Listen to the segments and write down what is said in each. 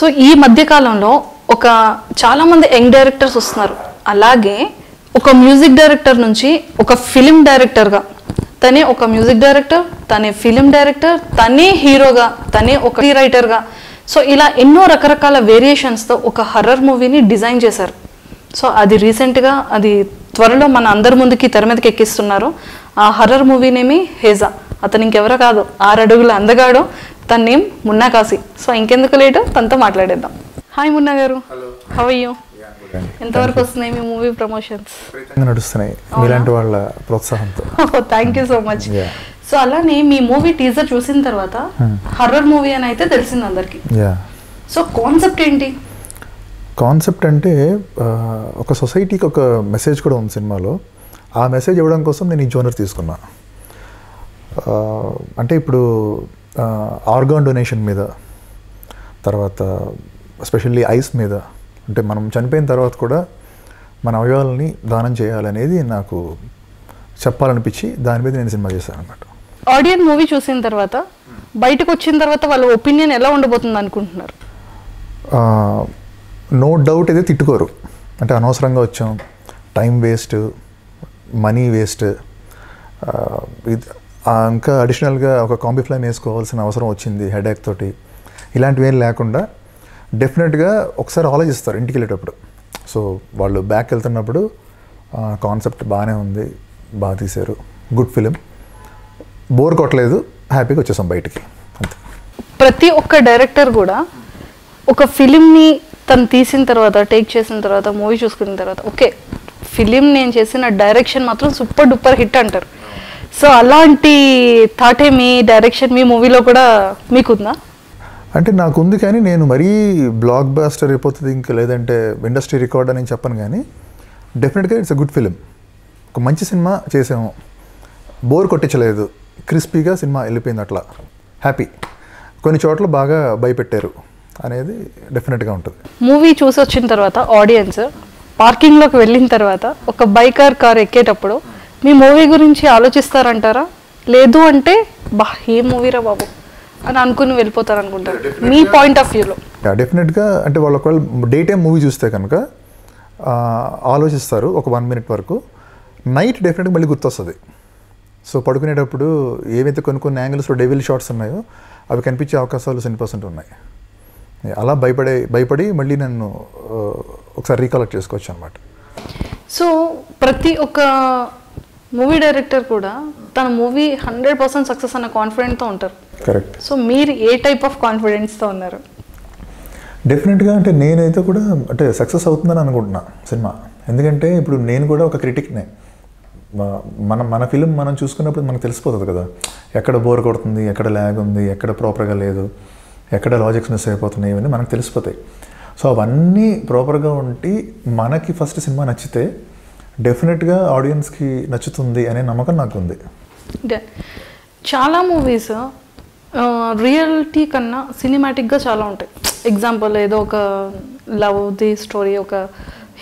So ఈ మధ్యకాలంలో ఒక చాలామంది యంగ్ డైరెక్టర్స్ వస్తున్నారు. అలాగే ఒక మ్యూజిక్ డైరెక్టర్ నుంచి ఒక ఫిలిం డైరెక్టర్గా తనే ఒక మ్యూజిక్ డైరెక్టర్ తనే ఫిలిం డైరెక్టర్ తనే హీరోగా తనే ఒక రైటర్గా. సో ఇలా ఎన్నో రకరకాల వేరియేషన్స్తో ఒక హర్రర్ మూవీని డిజైన్ చేశారు. సో అది రీసెంట్గా అది త్వరలో మన అందరి ముందుకి తెర మీదకి ఎక్కిస్తున్నారు. ఆ హర్రర్ మూవీనేమి హేజా. అతను ఇంకెవరో కాదు ఆరు అడుగుల అందగాడు తన నేమ్ మున్నా కాశీ. సో ఇంకెందుకు లేటు? తనతో మాట్లాడేద్దాం. హాయ్ మున్నా గారు. హౌ యూ ఎంతవరకు వస్తున్నాయి మీ మూవీ ప్రమోషన్స్? నడుస్తున్నాయి. మీలాంటి వాళ్ళ ప్రోత్సాహంతో. Thank you so much. So అలానే మీ మూవీ టీజర్ చూసిన తర్వాత హర్రర్ మూవీ అని అయితే తెలిసింది అందరికి. యా సో కాన్సెప్ట్ ఏంటి? కాన్సెప్ట్ అంటే ఒక సొసైటీకి ఒక మెసేజ్ కూడా ఉంది సినిమాలో. ఆ మెసేజ్ ఇవ్వడం కోసం నేను ఈ జోనర్ తీసుకున్నా. అంటే ఇప్పుడు ఆర్గాన్ డొనేషన్ మీద తర్వాత ఎస్పెషల్లీ ఐస్ మీద అంటే మనం చనిపోయిన తర్వాత కూడా మన అవయవాలని దానం చేయాలనేది నాకు చెప్పాలనిపించి దాని మీద నేను సినిమా చేశాను అనమాట ఆడియన్ మూవీ చూసిన తర్వాత బయటకు వచ్చిన తర్వాత వాళ్ళ ఒపీనియన్ ఎలా ఉండబోతుంది అనుకుంటున్నారు? నో డౌట్ అయితే తిట్టుకోరు. అంటే అనవసరంగా వచ్చాం. టైం వేస్ట్ మనీ వేస్ట్ ఇంకా అడిషనల్గా ఒక కాంబిఫ్లైమ్ వేసుకోవాల్సిన అవసరం వచ్చింది హెడేక్ తోటి. ఇలాంటివి ఏం లేకుండా డెఫినెట్గా ఒకసారి ఆలోచిస్తారు ఇంటికి వెళ్ళేటప్పుడు. సో వాళ్ళు బ్యాక్ వెళ్తున్నప్పుడు కాన్సెప్ట్ బాగానే ఉంది బాగా తీశారు. గుడ్ ఫిలిం బోర్ కొట్టలేదు హ్యాపీగా వచ్చేసాం బయటికి. అంతే. ప్రతి ఒక్క డైరెక్టర్ కూడా ఒక ఫిలింని తను తీసిన తర్వాత టేక్ చేసిన తర్వాత మూవీ చూసుకున్న తర్వాత ఓకే ఫిలిం నేను చేసిన డైరెక్షన్ మాత్రం సూపర్ డూపర్ హిట్ అంటారు. సో అలాంటి థాటే మీ డైరెక్షన్ మీ మూవీలో కూడా మీకుందా? అంటే నాకు ఉంది కానీ నేను మరీ బ్లాక్ బాస్టర్ అయిపోతుంది ఇంకా లేదంటే ఇండస్ట్రీ రికార్డ్ అని చెప్పను కానీ డెఫినెట్గా ఇట్స్ అ గుడ్ ఫిలిం ఒక మంచి సినిమా చేసాము బోర్ కొట్టించలేదు. క్రిస్పీగా సినిమా వెళ్ళిపోయింది అట్లా. హ్యాపీ కొన్ని చోట్ల బాగా భయపెట్టారు అనేది డెఫినెట్గా ఉంటుంది. మూవీ చూసి వచ్చిన తర్వాత ఆడియన్స్ పార్కింగ్లోకి వెళ్ళిన తర్వాత ఒక బైకర్ కార్ ఎక్కేటప్పుడు మీ మూవీ గురించి ఆలోచిస్తారంటారా? లేదు అంటే బా ఏ మూవీరా బాబు అని అనుకుని వెళ్ళిపోతారు అనుకుంటారు మీ పాయింట్ ఆఫ్ వ్యూలో డెఫినెట్గా అంటే వాళ్ళు ఒకవేళ డే టైం మూవీ చూస్తే కనుక ఆలోచిస్తారు ఒక వన్ మినిట్ వరకు. నైట్ డెఫినెట్గా మళ్ళీ గుర్తొస్తుంది. సో పడుకునేటప్పుడు ఏవైతే కొన్ని కొన్ని యాంగిల్స్లో డెవిల్ షాట్స్ ఉన్నాయో అవి కనిపించే అవకాశాలు సెవెన్ పర్సెంట్ ఉన్నాయి. అలా భయపడే భయపడి మళ్ళీ నన్ను ఒకసారి రీకలెక్ట్ చేసుకోవచ్చు అనమాట సో ప్రతి ఒక్క మూవీ డైరెక్టర్ కూడా తన మూవీ హండ్రెడ్ పర్సెంట్ సక్సెస్ అన్న కాన్ఫిడెంట్తో ఉంటారు. కరెక్ట్ సో మీరు ఏ టైప్ ఆఫ్ కాన్ఫిడెన్స్తో ఉన్నారు? డెఫినెట్గా అంటే నేనైతే కూడా అంటే సక్సెస్ అవుతుందని అనుకుంటున్నా సినిమా. ఎందుకంటే ఇప్పుడు నేను కూడా ఒక క్రిటిక్నే మన మన ఫిలిం మనం చూసుకున్నప్పుడు మనకు తెలిసిపోతుంది కదా. ఎక్కడ బోర్ కొడుతుంది ఎక్కడ ల్యాగ్ ఉంది ఎక్కడ ప్రాపర్గా లేదు ఎక్కడ లాజిక్స్ మిస్ అయిపోతున్నాయి ఇవన్నీ మనకు తెలిసిపోతాయి. సో అవన్నీ ప్రాపర్గా ఉండి మనకి ఫస్ట్ సినిమా నచ్చితే డెఫినెట్గా ఆడియన్స్కి నచ్చుతుంది అనే నమ్మకం నాకు ఉంది చాలా మూవీస్ రియాలిటీ కన్నా సినిమాటిక్గా చాలా ఉంటాయి. ఎగ్జాంపుల్ ఏదో ఒక లవ్ది స్టోరీ ఒక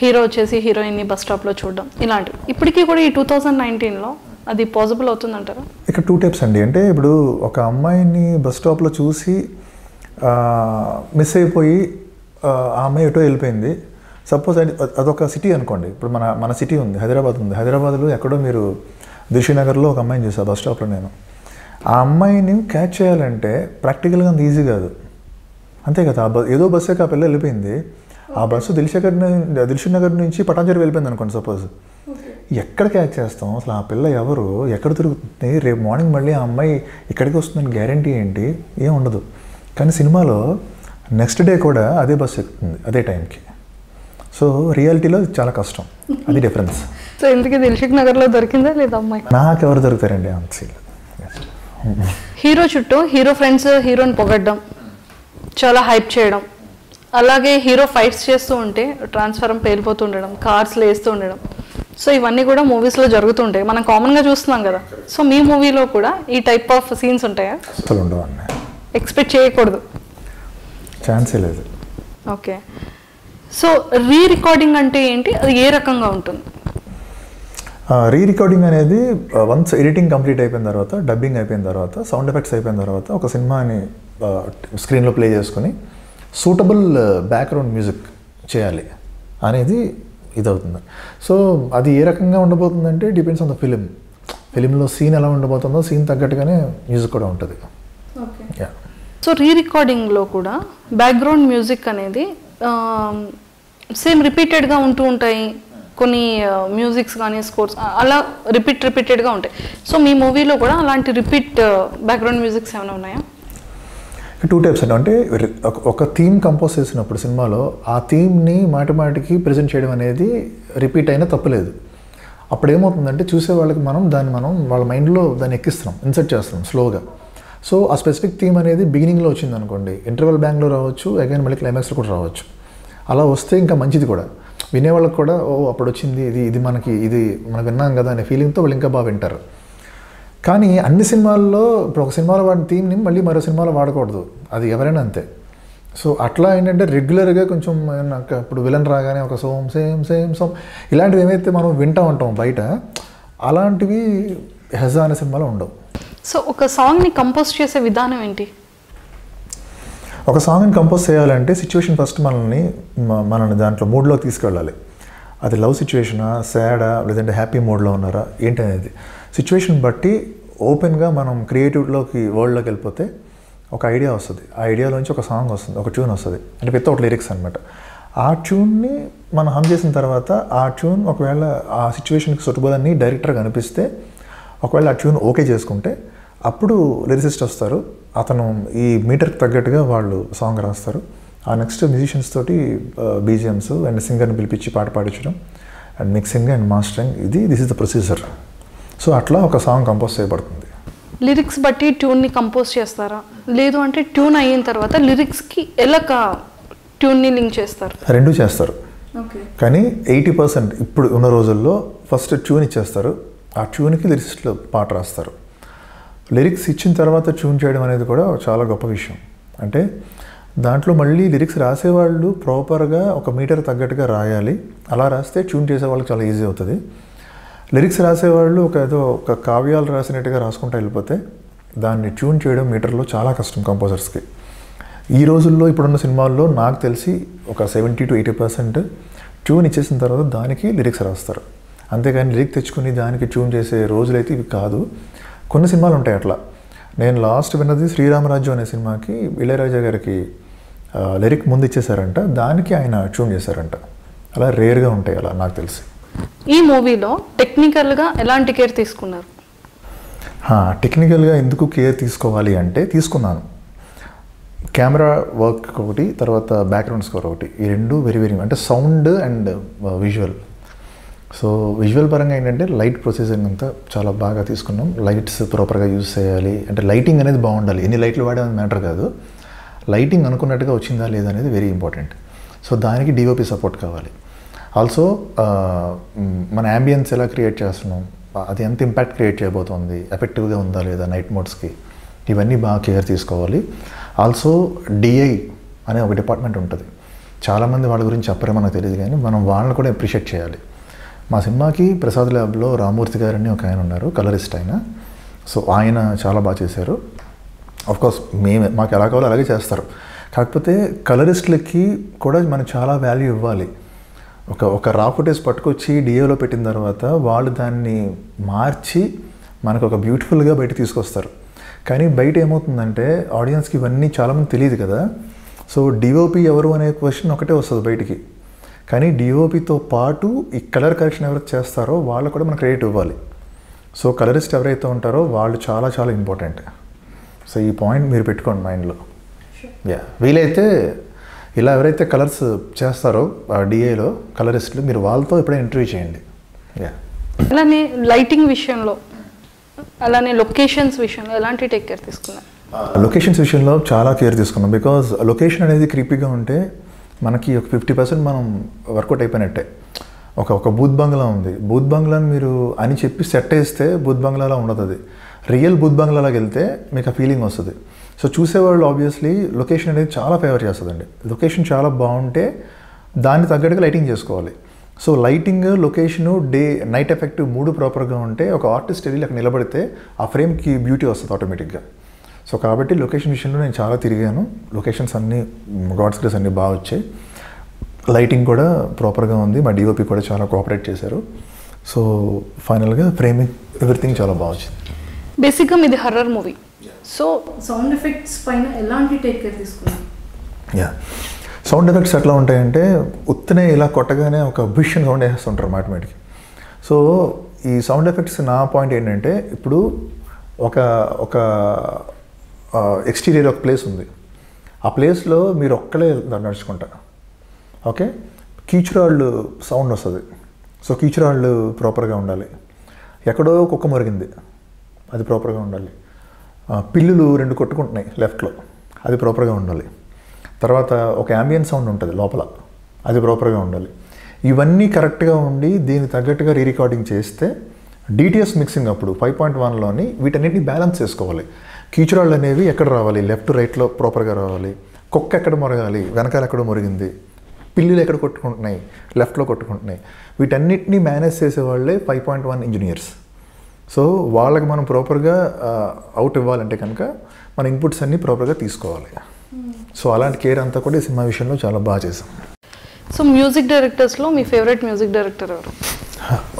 హీరో వచ్చేసి హీరోయిన్ని బస్ స్టాప్లో చూడడం ఇలాంటివి. ఇప్పటికీ కూడా ఈ టూ థౌజండ్ నైన్టీన్లో అది పాసిబుల్ అవుతుందంటారా? ఇక్కడ టూ టైప్స్ అండి. అంటే ఇప్పుడు ఒక అమ్మాయిని బస్ స్టాప్లో చూసి మిస్ అయిపోయి ఆ అమ్మాయి ఎటో వెళ్ళిపోయింది. సపోజ్ అది అదొక సిటీ అనుకోండి. ఇప్పుడు మన మన సిటీ ఉంది హైదరాబాద్ ఉంది. హైదరాబాద్లో ఎక్కడో మీరు దిల్షీనగర్లో ఒక అమ్మాయిని చూసా బస్ స్టాప్లో నేను. ఆ అమ్మాయిని క్యాచ్ చేయాలంటే ప్రాక్టికల్గా అంత ఈజీ కాదు. అంతే కదా ఆ బ- ఏదో బస్సు ఆ పిల్ల వెళ్ళిపోయింది. ఆ బస్సు దిల్షగర్ దిల్షుక్ నగర్ నుంచి పటాంజలి వెళ్ళిపోయింది అనుకోండి సపోజ్. ఎక్కడ క్యాచ్ చేస్తాం? అసలు ఆ పిల్ల ఎవరు? ఎక్కడ తిరుగుతుంది? రేపు మార్నింగ్ మళ్ళీ ఆ అమ్మాయి ఇక్కడికి వస్తుందని గ్యారంటీ ఏంటి? ఏం ఉండదు. కానీ సినిమాలో నెక్స్ట్ డే కూడా అదే బస్సు ఎక్కుతుంది అదే టైంకి. సో రియాలిటీలో చాలా కష్టం. అది డిఫరెన్స్. సో ఇందుకే దిల్షుక్ నగర్లో దొరికిందా లేదా అమ్మాయి? నాకు ఎవరు దొరుకుతారండి అంత హీరో చుట్టూ హీరో ఫ్రెండ్స్ హీరోని పొగడ్డం చాలా హైప్ చేయడం అలాగే హీరో ఫైట్స్ చేస్తూ ఉంటే ట్రాన్స్ఫారం పేలిపోతూ ఉండడం కార్స్లో వేస్తూ ఉండడం. సో ఇవన్నీ కూడా మూవీస్లో జరుగుతుంటాయి. మనం కామన్గా చూస్తున్నాం కదా. సో మీ మూవీలో కూడా ఈ టైప్ ఆఫ్ సీన్స్ ఉంటాయా? అసలు ఎక్స్పెక్ట్ చేయకూడదు. ఛాన్సే లేదు. ఓకే. సో రీ రికార్డింగ్ అంటే ఏంటి? అది ఏ రకంగా ఉంటుంది? రీ రికార్డింగ్ అనేది వన్స్ ఎడిటింగ్ కంప్లీట్ అయిపోయిన తర్వాత డబ్బింగ్ అయిపోయిన తర్వాత సౌండ్ ఎఫెక్ట్స్ అయిపోయిన తర్వాత ఒక సినిమాని స్క్రీన్లో ప్లే చేసుకుని సూటబుల్ బ్యాక్గ్రౌండ్ మ్యూజిక్ చేయాలి అనేది ఇది అవుతుంది సో అది ఏ రకంగా ఉండబోతుందంటే డిపెండ్స్ ఆన్ ద ఫిలిం ఫిలింలో సీన్ ఎలా ఉండబోతుందో సీన్ తగ్గట్టుగానే మ్యూజిక్ కూడా ఉంటుంది. యా సో రీ రికార్డింగ్లో కూడా బ్యాక్గ్రౌండ్ మ్యూజిక్ అనేది సేమ్ రిపీటెడ్గా ఉంటూ ఉంటాయి. కొన్ని మ్యూజిక్స్ కానీ స్కోర్స్ అలా రిపీట్ రిపీటెడ్గా ఉంటాయి. సో మీ మూవీలో కూడా అలాంటి రిపీట్ బ్యాక్గ్రౌండ్ మ్యూజిక్స్ ఏమైనా ఉన్నాయా? టూ టైప్స్ అండి. అంటే ఒక- థీమ్ కంపోజ్ చేసినప్పుడు సినిమాలో ఆ థీమ్ని మాటి మాటికి ప్రజెంట్ చేయడం అనేది రిపీట్ అయినా తప్పలేదు. అప్పుడు ఏమవుతుందంటే చూసే వాళ్ళకి మనం దాన్ని మనం వాళ్ళ మైండ్లో దాన్ని ఎక్కిస్తున్నాం ఇన్సర్ట్ చేస్తున్నాం స్లోగా సో ఆ స్పెసిఫిక్ థీమ్ అనేది బిగినింగ్లో వచ్చింది అనుకోండి ఇంటర్వెల్ బ్యాంక్లో రావచ్చు అగైన్ మళ్ళీ క్లైమాక్స్లో కూడా రావచ్చు. అలా వస్తే ఇంకా మంచిది కూడా. వినేవాళ్ళకి కూడా ఓ అప్పుడు వచ్చింది ఇది ఇది మనకి ఇది మనం విన్నాం కదా అనే ఫీలింగ్తో వాళ్ళు ఇంకా బాగా వింటారు. కానీ అన్ని సినిమాల్లో ఇప్పుడు ఒక సినిమాలో వాడిన థీమ్ని మళ్ళీ మరో సినిమాలో వాడకూడదు. అది ఎవరైనా అంతే. సో అట్లా ఏంటంటే రెగ్యులర్గా కొంచెం నాకు ఇప్పుడు విలన్ రాగానే ఒక సోమ్ సేమ్ సేమ్ సోమ్ ఇలాంటివి ఏమైతే మనం వింటూ ఉంటాం బయట అలాంటివి హెజా అనే సినిమాలో ఉండవు. సో ఒక సాంగ్ని కంపోజ్ చేసే విధానం ఏంటి? ఒక సాంగ్ని కంపోజ్ చేయాలంటే సిచ్యువేషన్ ఫస్ట్ మనల్ని మనల్ని దాంట్లో మూడ్లోకి తీసుకెళ్ళాలి. అది లవ్ సిచ్యువేషనా సాడా లేదంటే హ్యాపీ మూడ్లో ఉన్నారా ఏంటనేది. సిచ్యువేషన్ బట్టి ఓపెన్గా మనం క్రియేటివ్లోకి వరల్డ్లోకి వెళ్ళిపోతే ఒక ఐడియా వస్తుంది. ఆ ఐడియాలోంచి ఒక సాంగ్ వస్తుంది ఒక ట్యూన్ వస్తుంది. అంటే వితౌట్ లిరిక్స్ అనమాట ఆ ట్యూన్ని మనం హమ్ చేసిన తర్వాత ఆ ట్యూన్ ఒకవేళ ఆ సిచ్యువేషన్కి సూటబుల్ అని డైరెక్టర్గా అనిపిస్తే ఒకవేళ ఆ ట్యూన్ ఓకే చేసుకుంటే అప్పుడు లిరిసిస్ట్ వస్తారు. అతను ఈ మీటర్కి తగ్గట్టుగా వాళ్ళు సాంగ్ రాస్తారు. ఆ నెక్స్ట్ మ్యూజిషియన్స్ తోటి బీజిఎమ్స్ అండ్ సింగర్ని పిలిపించి పాట పాడించడం అండ్ మిక్సింగ్ అండ్ మాస్టరింగ్ ఇది this is the procedure so అట్లా ఒక సాంగ్ కంపోజ్ చేయబడుతుంది. లిరిక్స్ బట్టి ట్యూన్ని కంపోజ్ చేస్తారా? లేదు అంటే ట్యూన్ అయిన తర్వాత లిరిక్స్కి ఎలా ట్యూన్ని లింక్ చేస్తారు? రెండు చేస్తారు. ఓకే. కానీ ఎయిటీ పర్సెంట్ ఇప్పుడు ఉన్న రోజుల్లో ఫస్ట్ ట్యూన్ ఇచ్చేస్తారు. ఆ ట్యూన్కి లిరిసిస్ట్లో పాట రాస్తారు. లిరిక్స్ ఇచ్చిన తర్వాత ట్యూన్ చేయడం అనేది కూడా చాలా గొప్ప విషయం. అంటే దాంట్లో మళ్ళీ లిరిక్స్ రాసేవాళ్ళు ప్రాపర్గా ఒక మీటర్ తగ్గట్టుగా రాయాలి. అలా రాస్తే ట్యూన్ చేసే వాళ్ళకి చాలా ఈజీ అవుతుంది. లిరిక్స్ రాసేవాళ్ళు ఒక ఏదో ఒక కావ్యాలు రాసినట్టుగా రాసుకుంటూ వెళ్ళిపోతే దాన్ని ట్యూన్ చేయడం మీటర్లో చాలా కష్టం కంపోజర్స్కి. ఈ రోజుల్లో ఇప్పుడున్న సినిమాల్లో నాకు తెలిసి ఒక seventy to eighty percent tune ఇచ్చేసిన తర్వాత దానికి లిరిక్స్ రాస్తారు. అంతేగాని లిరిక్ తెచ్చుకుని దానికి ట్యూన్ చేసే రోజులైతే ఇవి కాదు. కొన్ని సినిమాలు ఉంటాయి అట్లా. నేను లాస్ట్ విన్నది శ్రీరామరాజ్యం అనే సినిమాకి ఇళయరాజా గారికి లిరిక్ ముందు ఇచ్చేసారంట దానికి ఆయన ట్యూన్ చేశారంట. అలా రేర్గా ఉంటాయి అలా నాకు తెలిసి. ఈ మూవీలో టెక్నికల్గా ఎలాంటి కేర్ తీసుకున్నారు? టెక్నికల్గా ఎందుకు కేర్ తీసుకోవాలి అంటే తీసుకున్నాను. కెమెరా వర్క్ ఒకటి తర్వాత బ్యాక్గ్రౌండ్ స్కోర్ ఒకటి. ఈ రెండు వెరీ వెరీ అంటే sound and visual so visual పరంగా ఏంటంటే లైట్ ప్రొసెసింగ్ అంతా చాలా బాగా తీసుకున్నాం. లైట్స్ ప్రాపర్గా యూజ్ చేయాలి. అంటే లైటింగ్ అనేది బాగుండాలి. ఎన్ని లైట్లు వాడేది మ్యాటర్ కాదు. లైటింగ్ అనుకున్నట్టుగా వచ్చిందా లేదా అనేది వెరీ ఇంపార్టెంట్ సో దానికి డిఓపి సపోర్ట్ కావాలి. ఆల్సో మన యాంబియన్స్ ఎలా క్రియేట్ చేస్తున్నాం? అది ఎంత ఇంపాక్ట్ క్రియేట్ చేయబోతోంది? ఎఫెక్టివ్గా ఉందా లేదా నైట్ మోడ్స్కి ఇవన్నీ బాగా కేర్ తీసుకోవాలి. ఆల్సో డిఐ అనే ఒక డిపార్ట్మెంట్ ఉంటుంది. చాలామంది వాళ్ళ గురించి చెప్పరే మనకు తెలియదు కానీ మనం వాళ్ళని కూడా అప్రిషియేట్ చేయాలి. మా సినిమాకి ప్రసాద్ ల్యాబ్లో రామూర్తి గారని ఒక ఆయన ఉన్నారు కలరిస్ట్ ఆయన. సో ఆయన చాలా బాగా చేశారు. కోర్స్ మేమే మాకు ఎలా కావాలో అలాగే చేస్తారు. కాకపోతే కలరిస్టులకి కూడా మనం చాలా వాల్యూ ఇవ్వాలి. ఒక ఒక రా ఫుటేజ్ పట్టుకొచ్చి డిఏలో పెట్టిన తర్వాత వాళ్ళు దాన్ని మార్చి మనకు ఒక బ్యూటిఫుల్గా బయట తీసుకొస్తారు. కానీ బయట ఏమవుతుందంటే ఆడియన్స్కి ఇవన్నీ చాలామంది తెలియదు కదా. సో డిఓపి ఎవరు అనే క్వశ్చన్ ఒకటే వస్తుంది బయటికి. కానీ డిఓపితో పాటు ఈ కలర్ కరెక్షన్ ఎవరైతే చేస్తారో వాళ్ళు కూడా మనం క్రెడిట్ ఇవ్వాలి. సో కలరిస్ట్ ఎవరైతే ఉంటారో వాళ్ళు చాలా చాలా ఇంపార్టెంట్. సో ఈ పాయింట్ మీరు పెట్టుకోండి మైండ్లో. యా వీలైతే ఇలా ఎవరైతే కలర్స్ చేస్తారో డిఏలో కలరిస్టులు మీరు వాళ్ళతో ఎప్పుడైనా ఇంటర్వ్యూ చేయండి. యా అలానే లైటింగ్ విషయంలో అలానే లొకేషన్స్ విషయంలో ఎలాంటి టేక్ కేర్ తీసుకున్నారు? లొకేషన్స్ విషయంలో చాలా కేర్ తీసుకున్నాం. బికాజ్ లొకేషన్ అనేది క్రీపీగా ఉంటే మనకి ఒక ఫిఫ్టీ పర్సెంట్ మనం వర్కౌట్ అయిపోయినట్టే. ఒక ఒక బూత్ బంగ్లా ఉంది. బూత్ బంగ్లాని మీరు అని చెప్పి సెట్ వేస్తే బూత్ బంగ్లాలా ఉండదు అది. రియల్ బూత్ బంగ్లాలోకి వెళ్తే మీకు ఆ ఫీలింగ్ వస్తుంది. సో చూసేవాళ్ళు ఆబ్వియస్లీ లొకేషన్ అనేది చాలా ఫేవర్ చేస్తుందండి. లొకేషన్ చాలా బాగుంటే దాన్ని తగ్గట్టుగా లైటింగ్ చేసుకోవాలి. So lighting location day night effect మూడు ప్రాపర్గా ఉంటే ఒక ఆర్టిస్ట్ వెళ్ళి అక్కడ నిలబడితే ఆ ఫ్రేమ్కి బ్యూటీ వస్తుంది ఆటోమేటిక్గా సో కాబట్టి లొకేషన్ విషయంలో నేను చాలా తిరిగాను. లొకేషన్స్ అన్నీ గాడ్స్ గ్రేస్ అన్నీ బాగా వచ్చాయి. లైటింగ్ కూడా ప్రాపర్గా ఉంది. మా డిఓపి కూడా చాలా కోఆపరేట్ చేశారు. సో ఫైనల్గా ఫ్రేమింగ్ ఎవ్రీథింగ్ చాలా బాగా వచ్చింది. బేసిక్గా మీది horror movie. So sound effects పైన ఎలాంటి టేక్ కేర్ తీసుకున్నారు? యా సౌండ్ ఎఫెక్ట్స్ ఎట్లా ఉంటాయంటే ఉత్తనే ఇలా కొట్టగానే ఒక బిషన్ సౌండ్ వేస్తుంటారు మాటిమాటికి సో ఈ సౌండ్ ఎఫెక్ట్స్ నా పాయింట్ ఏంటంటే ఇప్పుడు ఒక ఒక ఎక్స్టీరియర్ ఒక ప్లేస్ ఉంది. ఆ ప్లేస్లో మీరు ఒక్కలే నడుచుకుంటా ఓకే? కీచురాళ్ళు సౌండ్ వస్తుంది. సో కీచురాళ్ళు ప్రాపర్గా ఉండాలి. ఎక్కడో కుక్క మురిగింది. అది ప్రాపర్గా ఉండాలి. పిల్లులు రెండు కొట్టుకుంటున్నాయి లెఫ్ట్లో అది ప్రాపర్గా ఉండాలి. తర్వాత ఒక అంబియన్ సౌండ్ ఉంటుంది లోపల. అది ప్రాపర్గా ఉండాలి. ఇవన్నీ కరెక్ట్గా ఉండి దీనికి తగ్గట్టుగా రీ రికార్డింగ్ చేస్తే డిటిఎస్ మిక్సింగ్ అప్పుడు ఫైవ్ పాయింట్ వన్లోని వీటన్నిటిని బ్యాలెన్స్ చేసుకోవాలి. కీచురాళ్ళు అనేవి ఎక్కడ రావాలి? లెఫ్ట్ రైట్లో ప్రాపర్గా రావాలి. కుక్క ఎక్కడ మొరగాలి? వెనకాల ఎక్కడ మొరిగింది? పిల్లులు ఎక్కడ కొట్టుకుంటున్నాయి? లెఫ్ట్లో కొట్టుకుంటున్నాయి. వీటన్నిటిని మేనేజ్ చేసే వాళ్ళే five point one engineers so వాళ్ళకి మనం ప్రాపర్గా అవుట్ ఇవ్వాలంటే కనుక మన ఇన్పుట్స్ అన్నీ ప్రాపర్గా తీసుకోవాలి. సో అలాంటి కేర్ అంతా కూడా ఈ సినిమా విషయంలో చాలా బాగా చేసాం సో మ్యూజిక్ డైరెక్టర్స్లో మీ ఫేవరెట్ మ్యూజిక్ డైరెక్టర్ ఎవరు?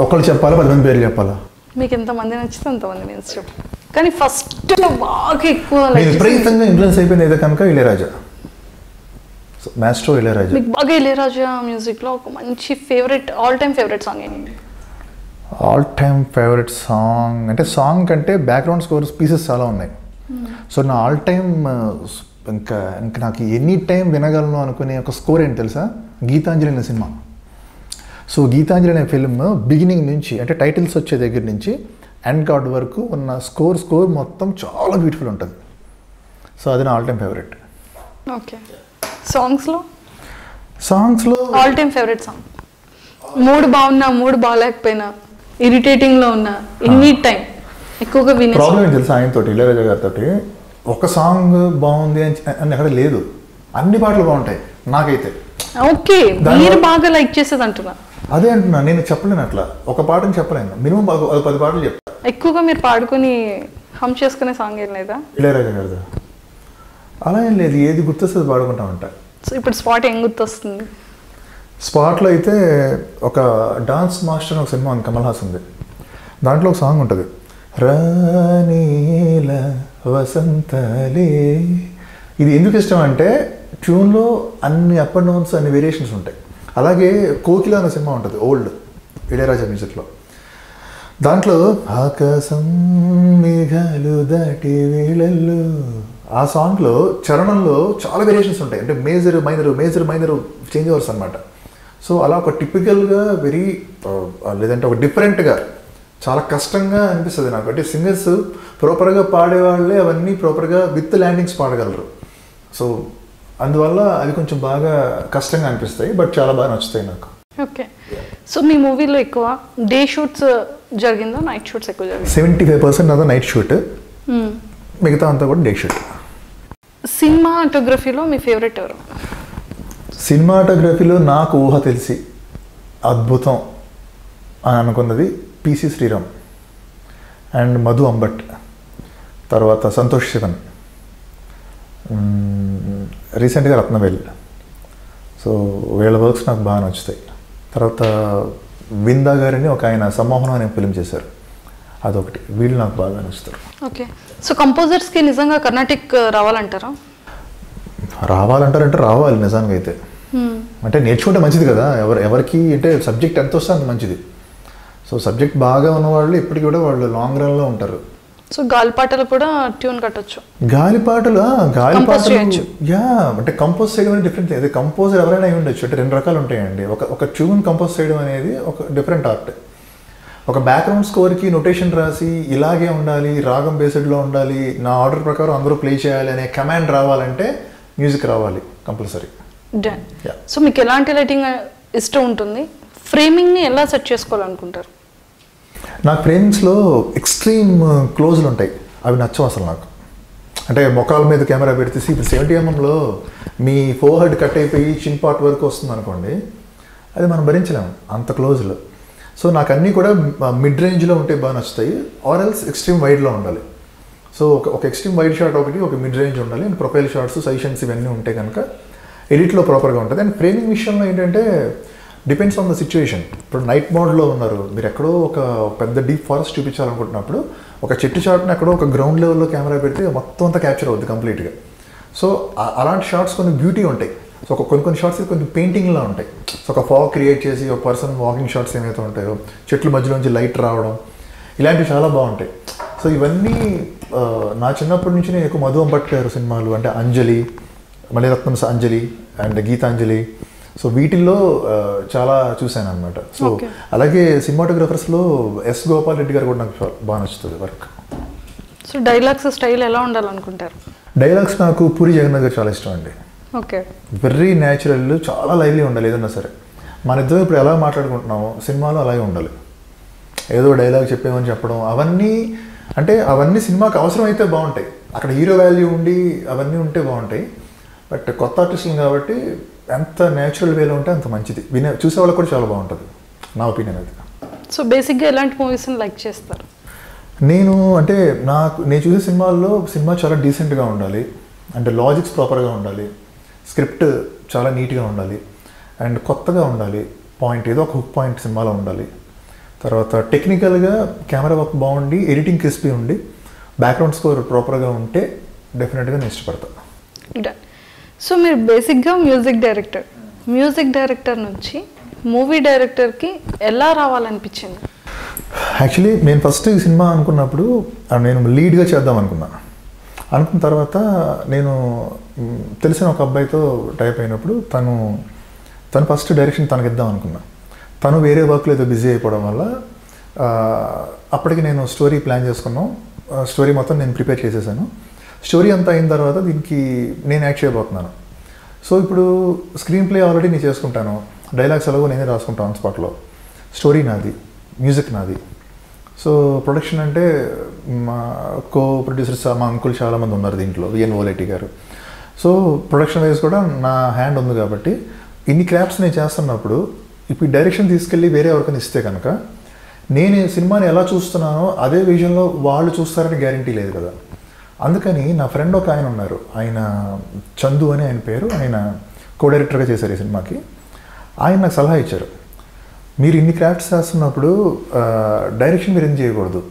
ఒకళ్ళు చెప్పాలా? పది మంది పేర్లు చెప్పాలా? మీకు ఎంతమంది నచ్చితే అంతమంది నేను చెప్పు కానీ ఫస్ట్ బాగా ఎక్కువ విపరీతంగా ఇన్ఫ్లుయెన్స్ అయిపోయింది కనుక ఇళయరాజా. So maestro Ilaiyaraaja. మీకు బాగా ఇళయరాజా మ్యూజిక్లో ఒక మంచి favourite all time favourite song ఏంటి? ఆల్ టైమ్ ఫేవరెట్ సాంగ్ అంటే సాంగ్ కంటే బ్యాక్గ్రౌండ్ స్కోర్స్ పీసెస్ చాలా ఉన్నాయి. సో నా ఆల్ టైమ్ ఇంకా ఇంకా నాకు ఎనీ టైం వినగలను అనుకునే ఒక స్కోర్ ఏంటి తెలుసా? గీతాంజలి అనే సినిమా. సో గీతాంజలి అనే ఫిల్మ్ బిగినింగ్ నుంచి అంటే టైటిల్స్ వచ్చే దగ్గర నుంచి ఎండ్ కార్డ్ వరకు ఉన్న స్కోర్ స్కోర్ మొత్తం చాలా బ్యూటిఫుల్ ఉంటుంది. సో అది నా ఆల్ టైమ్ ఫేవరెట్ ఓకే సాంగ్స్లో సాంగ్స్లో ఆల్ టైమ్ ఫేవరెట్ సాంగ్ మూడు బాగున్నా మూడు బాగాలేకపోయినా ఇరిటేటింగ్లో ఉన్నా ఎనీ టైం ఎక్కువగా వినే ప్రాబ్లం తెలుసా ఆయనతో ఇళయరాజా గారితో ఒక సాంగ్ బాగుంది అని అని ఎక్కడ లేదు. అన్ని పాటలు బాగుంటాయి నాకైతే. ఓకే మీరు బాగా లైక్ చేసేది అంటున్నా. అదే అంటున్నా నేను చెప్పలేను అట్లా. ఒక పాటని చెప్పలేను. మినిమం పది పాటలు చెప్తా ఎక్కువగా మీరు పాడుకొని హమ్ చేసుకునే సాంగ్ ఏం లేదా? ఇళయరాజా గారిదా. అలా ఏం లేదు ఏది గుర్తొస్తుంది పాడుకుంటామంట. సో ఇప్పుడు స్పాట్ ఏం గుర్తొస్తుంది? స్పాట్లో అయితే ఒక డాన్స్ మాస్టర్ ఒక సినిమా ఉంది కమల్ హాసన్ ఉంది దాంట్లో ఒక సాంగ్ ఉంటుంది. రానీల వసంతలే ఇది ఎందుకు ఇష్టం అంటే ట్యూన్లో అన్ని అప్ అండ్ డౌన్స్ అన్ని వేరియేషన్స్ ఉంటాయి. అలాగే కోకిల అనే సినిమా ఉంటుంది ఓల్డ్ ఇళయరాజా మ్యూజిక్లో. దాంట్లో ఆకాశం మేఘాలు దాటి వేళల్లో. ఆ సాంగ్లో చరణంలో చాలా వేరియేషన్స్ ఉంటాయి. అంటే major minor major minor changeovers అనమాట సో అలా ఒక టిపికల్గా వెరీ లేదంటే ఒక డిఫరెంట్గా చాలా కష్టంగా అనిపిస్తుంది నాకు. అంటే సింగర్స్ ప్రాపర్గా పాడేవాళ్ళే అవన్నీ ప్రాపర్గా విత్ ల్యాండింగ్స్ పాడగలరు. సో అందువల్ల అవి కొంచెం బాగా కష్టంగా అనిపిస్తాయి బట్ చాలా బాగా నచ్చుతాయి నాకు. ఓకే. సో మీ మూవీలో ఎక్కువ డే షూట్స్ జరిగిందా నైట్ షూట్స్ ఎక్కువ జరిగింది. సెవెంటీ ఫైవ్ పర్సెంట్ అదా నైట్ షూట్ మిగతా అంతా కూడా డే షూట్ సినిమాటోగ్రఫీలో మీ ఫేవరెట్ ఎవరు? సినిమాటోగ్రఫీలో నాకు ఊహ తెలిసి అద్భుతం అని అనుకున్నది పిసి శ్రీరామ్ అండ్ మధు అంబట్ తర్వాత సంతోష్ శివన్. రీసెంట్గా రత్నవేల్. సో వీళ్ళ వర్క్స్ నాకు బాగా నచ్చుతాయి. తర్వాత విందా గారిని ఒక ఆయన సమ్మోహనం అనే ఫిలిం చేశారు. అదొకటి. వీళ్ళు నాకు బాగా నచ్చుతారు. ఓకే. సో కంపోజర్స్కి నిజంగా కర్ణాటిక్ రావాలంటారా? రావాలంటారంటే రావాలి నిజానికి అయితే. అంటే నేర్చుకుంటే మంచిది కదా. ఎవరు ఎవరికి అంటే సబ్జెక్ట్ ఎంత వస్తే అంత మంచిది. సో సబ్జెక్ట్ బాగా ఉన్న వాళ్ళు ఇప్పటికి కూడా వాళ్ళు లాంగ్ రన్లో ఉంటారు. సో గాలిపాటలు కూడా ట్యూన్ కట్టొచ్చు. గాలిపాటలు గాలిపాటలు చేయొచ్చు. యా అంటే కంపోజ్ చేయడం అనేది డిఫరెంట్ అదే కంపోజర్ ఎవరైనా అయి ఉండొచ్చు. అంటే రెండు రకాలు ఉంటాయండి. ఒక ఒక ట్యూన్ కంపోజ్ చేయడం అనేది ఒక డిఫరెంట్ ఆర్ట్ ఒక బ్యాక్గ్రౌండ్ స్కోర్కి నొటేషన్ రాసి ఇలాగే ఉండాలి రాగం బేస్డ్లో ఉండాలి నా ఆర్డర్ ప్రకారం అందరూ ప్లే చేయాలి అనే కమాండ్ రావాలంటే మ్యూజిక్ రావాలి కంపల్సరీ డన్. సో మీకు ఎలాంటి లైటింగ్ ఇష్టం ఉంటుంది? ఫ్రేమింగ్ని ఎలా సెట్ చేసుకోవాలనుకుంటారు? నాకు ఫ్రేమింగ్స్లో ఎక్స్ట్రీమ్ క్లోజ్లు ఉంటాయి. అవి నచ్చవు అసలు నాకు. అంటే మొఖాల మీద కెమెరా పెడితేసి ఇప్పుడు సెవెంటీ ఎంఎంలో మీ ఫోర్ హెడ్ కట్ అయిపోయి చిన్ పార్ట్ వరకు వస్తుంది అనుకోండి అది మనం భరించలేము. అంత క్లోజ్లో. సో నాకు అన్నీ కూడా మిడ్ రేంజ్లో ఉంటే బాగా నచ్చుతాయి. ఆర్ ఎల్స్ ఎక్స్ట్రీమ్ వైడ్లో ఉండాలి. సో ఒక ఒక ఎక్స్ట్రీమ్ వైడ్ షాట్ ఒకటి ఒక మిడ్ రేంజ్ ఉండాలి. అండ్ ప్రొఫైల్ షాట్స్ సజెషన్స్ ఇవన్నీ ఉంటే కనుక ఎడిట్లో ప్రాపర్గా ఉంటుంది. అండ్ ఫ్రేమింగ్ విషయంలో ఏంటంటే డిపెండ్స్ ఆన్ ద సిచ్యువేషన్ ఇప్పుడు నైట్ మోడ్లో ఉన్నారు. మీరు ఎక్కడో ఒక పెద్ద డీప్ ఫారెస్ట్ చూపించాలనుకుంటున్నప్పుడు ఒక చెట్టు షాట్ని ఎక్కడో ఒక గ్రౌండ్ లెవెల్లో కెమెరా పెడితే మొత్తం అంతా క్యాప్చర్ అవుద్ది కంప్లీట్గా సో అలాంటి షార్ట్స్ కొన్ని బ్యూటీ ఉంటాయి. సో ఒక కొన్ని కొన్ని షార్ట్స్ కొంచెం పెయింటింగ్లా ఉంటాయి. సో ఒక ఫాగ్ క్రియేట్ చేసి ఒక పర్సన్ వాకింగ్ షార్ట్స్ ఏమైతే ఉంటాయో చెట్ల మధ్యలోంచి లైట్ రావడం ఇలాంటివి చాలా బాగుంటాయి. సో ఇవన్నీ నా చిన్నప్పటి నుంచి నేను ఎక్కువ మధు అంబట్ సినిమాలు అంటే అంజలి మణిరత్నం అంజలి అండ్ గీతాంజలి సో వీటిల్లో చాలా చూశాను అనమాట సో. అలాగే సినిమాటోగ్రఫర్స్లో ఎస్ గోపాల్ రెడ్డి గారు కూడా నాకు బాగా నచ్చుతుంది వర్క్. సో డైలాగ్స్ స్టైల్ ఎలా ఉండాలనుకుంటారు? డైలాగ్స్ నాకు పూరి జగన్నాథ్ గారు చాలా ఇష్టం అండి. ఓకే. వెరీ న్యాచురల్ చాలా లైవ్లీ ఉండాలి ఏదన్నా సరే. మన ఇద్దరం ఇప్పుడు ఎలా మాట్లాడుకుంటున్నామో సినిమాలో అలాగే ఉండాలి. ఏదో డైలాగ్ చెప్పేమని చెప్పడం అవన్నీ అంటే అవన్నీ సినిమాకి అవసరమైతే బాగుంటాయి. అక్కడ హీరో వాల్యూ ఉండి అవన్నీ ఉంటే బాగుంటాయి. బట్ కొత్త ఆర్టిస్టులు కాబట్టి ఎంత న్యాచురల్ వేలో ఉంటే అంత మంచిది. వినే చూసే వాళ్ళకి కూడా చాలా బాగుంటుంది నా ఒపీనియన్ అది సో బేసిక్గా ఎలాంటి మూవీస్ని లైక్ చేస్తారు? నేను అంటే నాకు నేను చూసే సినిమాల్లో సినిమా చాలా డీసెంట్గా ఉండాలి అంటే లాజిక్స్ ప్రాపర్గా ఉండాలి స్క్రిప్ట్ చాలా నీట్గా ఉండాలి అండ్ కొత్తగా ఉండాలి పాయింట్ ఏదో ఒక హుక్ పాయింట్ సినిమాలో ఉండాలి. తర్వాత టెక్నికల్గా కెమెరా వర్క్ బాగుండి ఎడిటింగ్ క్రిస్పీ ఉండి బ్యాక్గ్రౌండ్ స్కోర్ ప్రాపర్గా ఉంటే డెఫినెట్గా నేను ఇష్టపడతాను సో మీరు బేసిక్గా మ్యూజిక్ డైరెక్టర్. మ్యూజిక్ డైరెక్టర్ నుంచి మూవీ డైరెక్టర్కి ఎలా రావాలనిపించింది? యాక్చువల్లీ నేను ఫస్ట్ ఈ సినిమా అనుకున్నప్పుడు నేను లీడ్గా చేద్దాం అనుకున్నాను అనుకున్న తర్వాత నేను తెలిసిన ఒక అబ్బాయితో టైప్ అయినప్పుడు తను తను ఫస్ట్ డైరెక్షన్ తనకి ఇద్దాం అనుకున్నా. తను వేరే వర్క్లో ఏదో బిజీ అయిపోవడం వల్ల అప్పటికి నేను స్టోరీ ప్లాన్ చేసుకున్నాం. స్టోరీ మొత్తం నేను ప్రిపేర్ చేసేసాను. స్టోరీ అంతా అయిన తర్వాత దీనికి నేను యాక్ట్ చేయబోతున్నాను. సో ఇప్పుడు స్క్రీన్ ప్లే ఆల్రెడీ నేను చేసుకుంటాను. డైలాగ్స్ ఎలాగో నేనే రాసుకుంటాను స్పాట్లో. స్టోరీ నాది మ్యూజిక్ నాది. సో ప్రొడక్షన్ అంటే మా కో ప్రొడ్యూసర్స్ మా అంకుల్ చాలామంది ఉన్నారు దీంట్లో విఎన్ ఓలెటి గారు. సో ప్రొడక్షన్ వైజ్ కూడా నా హ్యాండ్ ఉంది కాబట్టి ఇన్ని క్రాఫ్ట్స్ నేను చేస్తున్నప్పుడు ఇప్పుడు ఈ డైరెక్షన్ తీసుకెళ్ళి వేరే ఎవరికైనా ఇస్తే కనుక నేను సినిమాని ఎలా చూస్తున్నానో అదే విజన్లో వాళ్ళు చూస్తారని గ్యారంటీ లేదు కదా. అందుకని నా ఫ్రెండ్ ఒక ఆయన ఉన్నారు. ఆయన చందు అని ఆయన పేరు. ఆయన కో డైరెక్టర్గా చేశారు ఈ సినిమాకి. ఆయన నాకు సలహా ఇచ్చారు. మీరు ఇన్ని క్రాఫ్ట్స్ చేస్తున్నప్పుడు డైరెక్షన్ మీరు ఏం చేయకూడదు?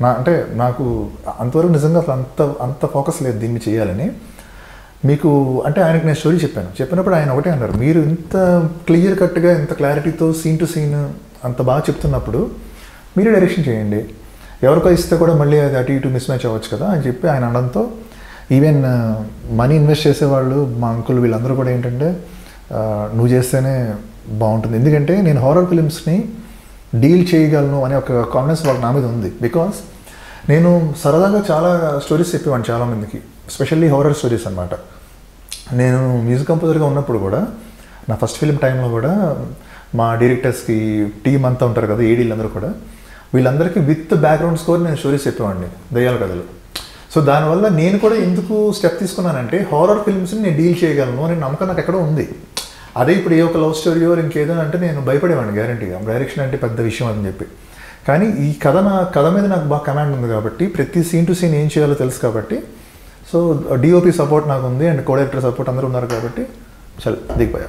నా అంటే నాకు అంతవరకు నిజంగా అసలు అంత అంత ఫోకస్ లేదు దీన్ని చేయాలని. మీకు అంటే ఆయనకు నేను స్టోరీ చెప్పాను. చెప్పినప్పుడు ఆయన ఒకటే అన్నారు. మీరు ఇంత క్లియర్ కట్గా ఇంత క్లారిటీతో సీన్ టు సీన్ అంత బాగా చెప్తున్నప్పుడు మీరే డైరెక్షన్ చేయండి. ఎవరికో ఇస్తే కూడా మళ్ళీ అది అటు ఇటు మిస్ మ్యాచ్ అవ్వచ్చు కదా అని చెప్పి ఆయన అనడంతో ఈవెన్ మనీ ఇన్వెస్ట్ చేసేవాళ్ళు మా అంకుల్ వీళ్ళందరూ కూడా ఏంటంటే uh, నువ్వు చేస్తేనే బాగుంటుంది. ఎందుకంటే నేను హారర్ ఫిలిమ్స్ని డీల్ చేయగలను అనే ఒక కాన్ఫిడెన్స్ వాళ్ళకి నా మీద ఉంది. బికాస్ నేను సరదాగా చాలా స్టోరీస్ చెప్పేవాడిని చాలామందికి స్పెషల్లీ హారర్ స్టోరీస్ అనమాట నేను మ్యూజిక్ కంపోజర్గా ఉన్నప్పుడు కూడా నా ఫస్ట్ ఫిలిం టైంలో కూడా మా డైరెక్టర్స్కి టీం అంతా ఉంటారు కదా ఏడీలందరూ కూడా వీళ్ళందరికీ విత్ బ్యాక్గ్రౌండ్ స్కోర్ నేను స్టోరీస్ చెప్పేవాడిని దయ్యాల కథలు. సో దానివల్ల నేను కూడా ఎందుకు స్టెప్ తీసుకున్నానంటే హారర్ ఫిల్మ్స్ని నేను డీల్ చేయగలను అనే నమ్మకం నాకు ఎక్కడో ఉంది. అదే ఇప్పుడు ఏ ఒక లవ్ స్టోరీయో ఇంకేదో అంటే నేను భయపడేవాడిని గ్యారంటీగా డైరెక్షన్ అంటే పెద్ద విషయం అని చెప్పి. కానీ ఈ కథ నా కథ మీద నాకు బాగా కమాండ్ ఉంది కాబట్టి ప్రతి సీన్ టు సీన్ ఏం చేయాలో తెలుసు కాబట్టి సో డిఓపి సపోర్ట్ నాకు ఉంది అండ్ కో డైరెక్టర్ సపోర్ట్ అందరూ ఉన్నారు కాబట్టి చల్ దిగిపోయా.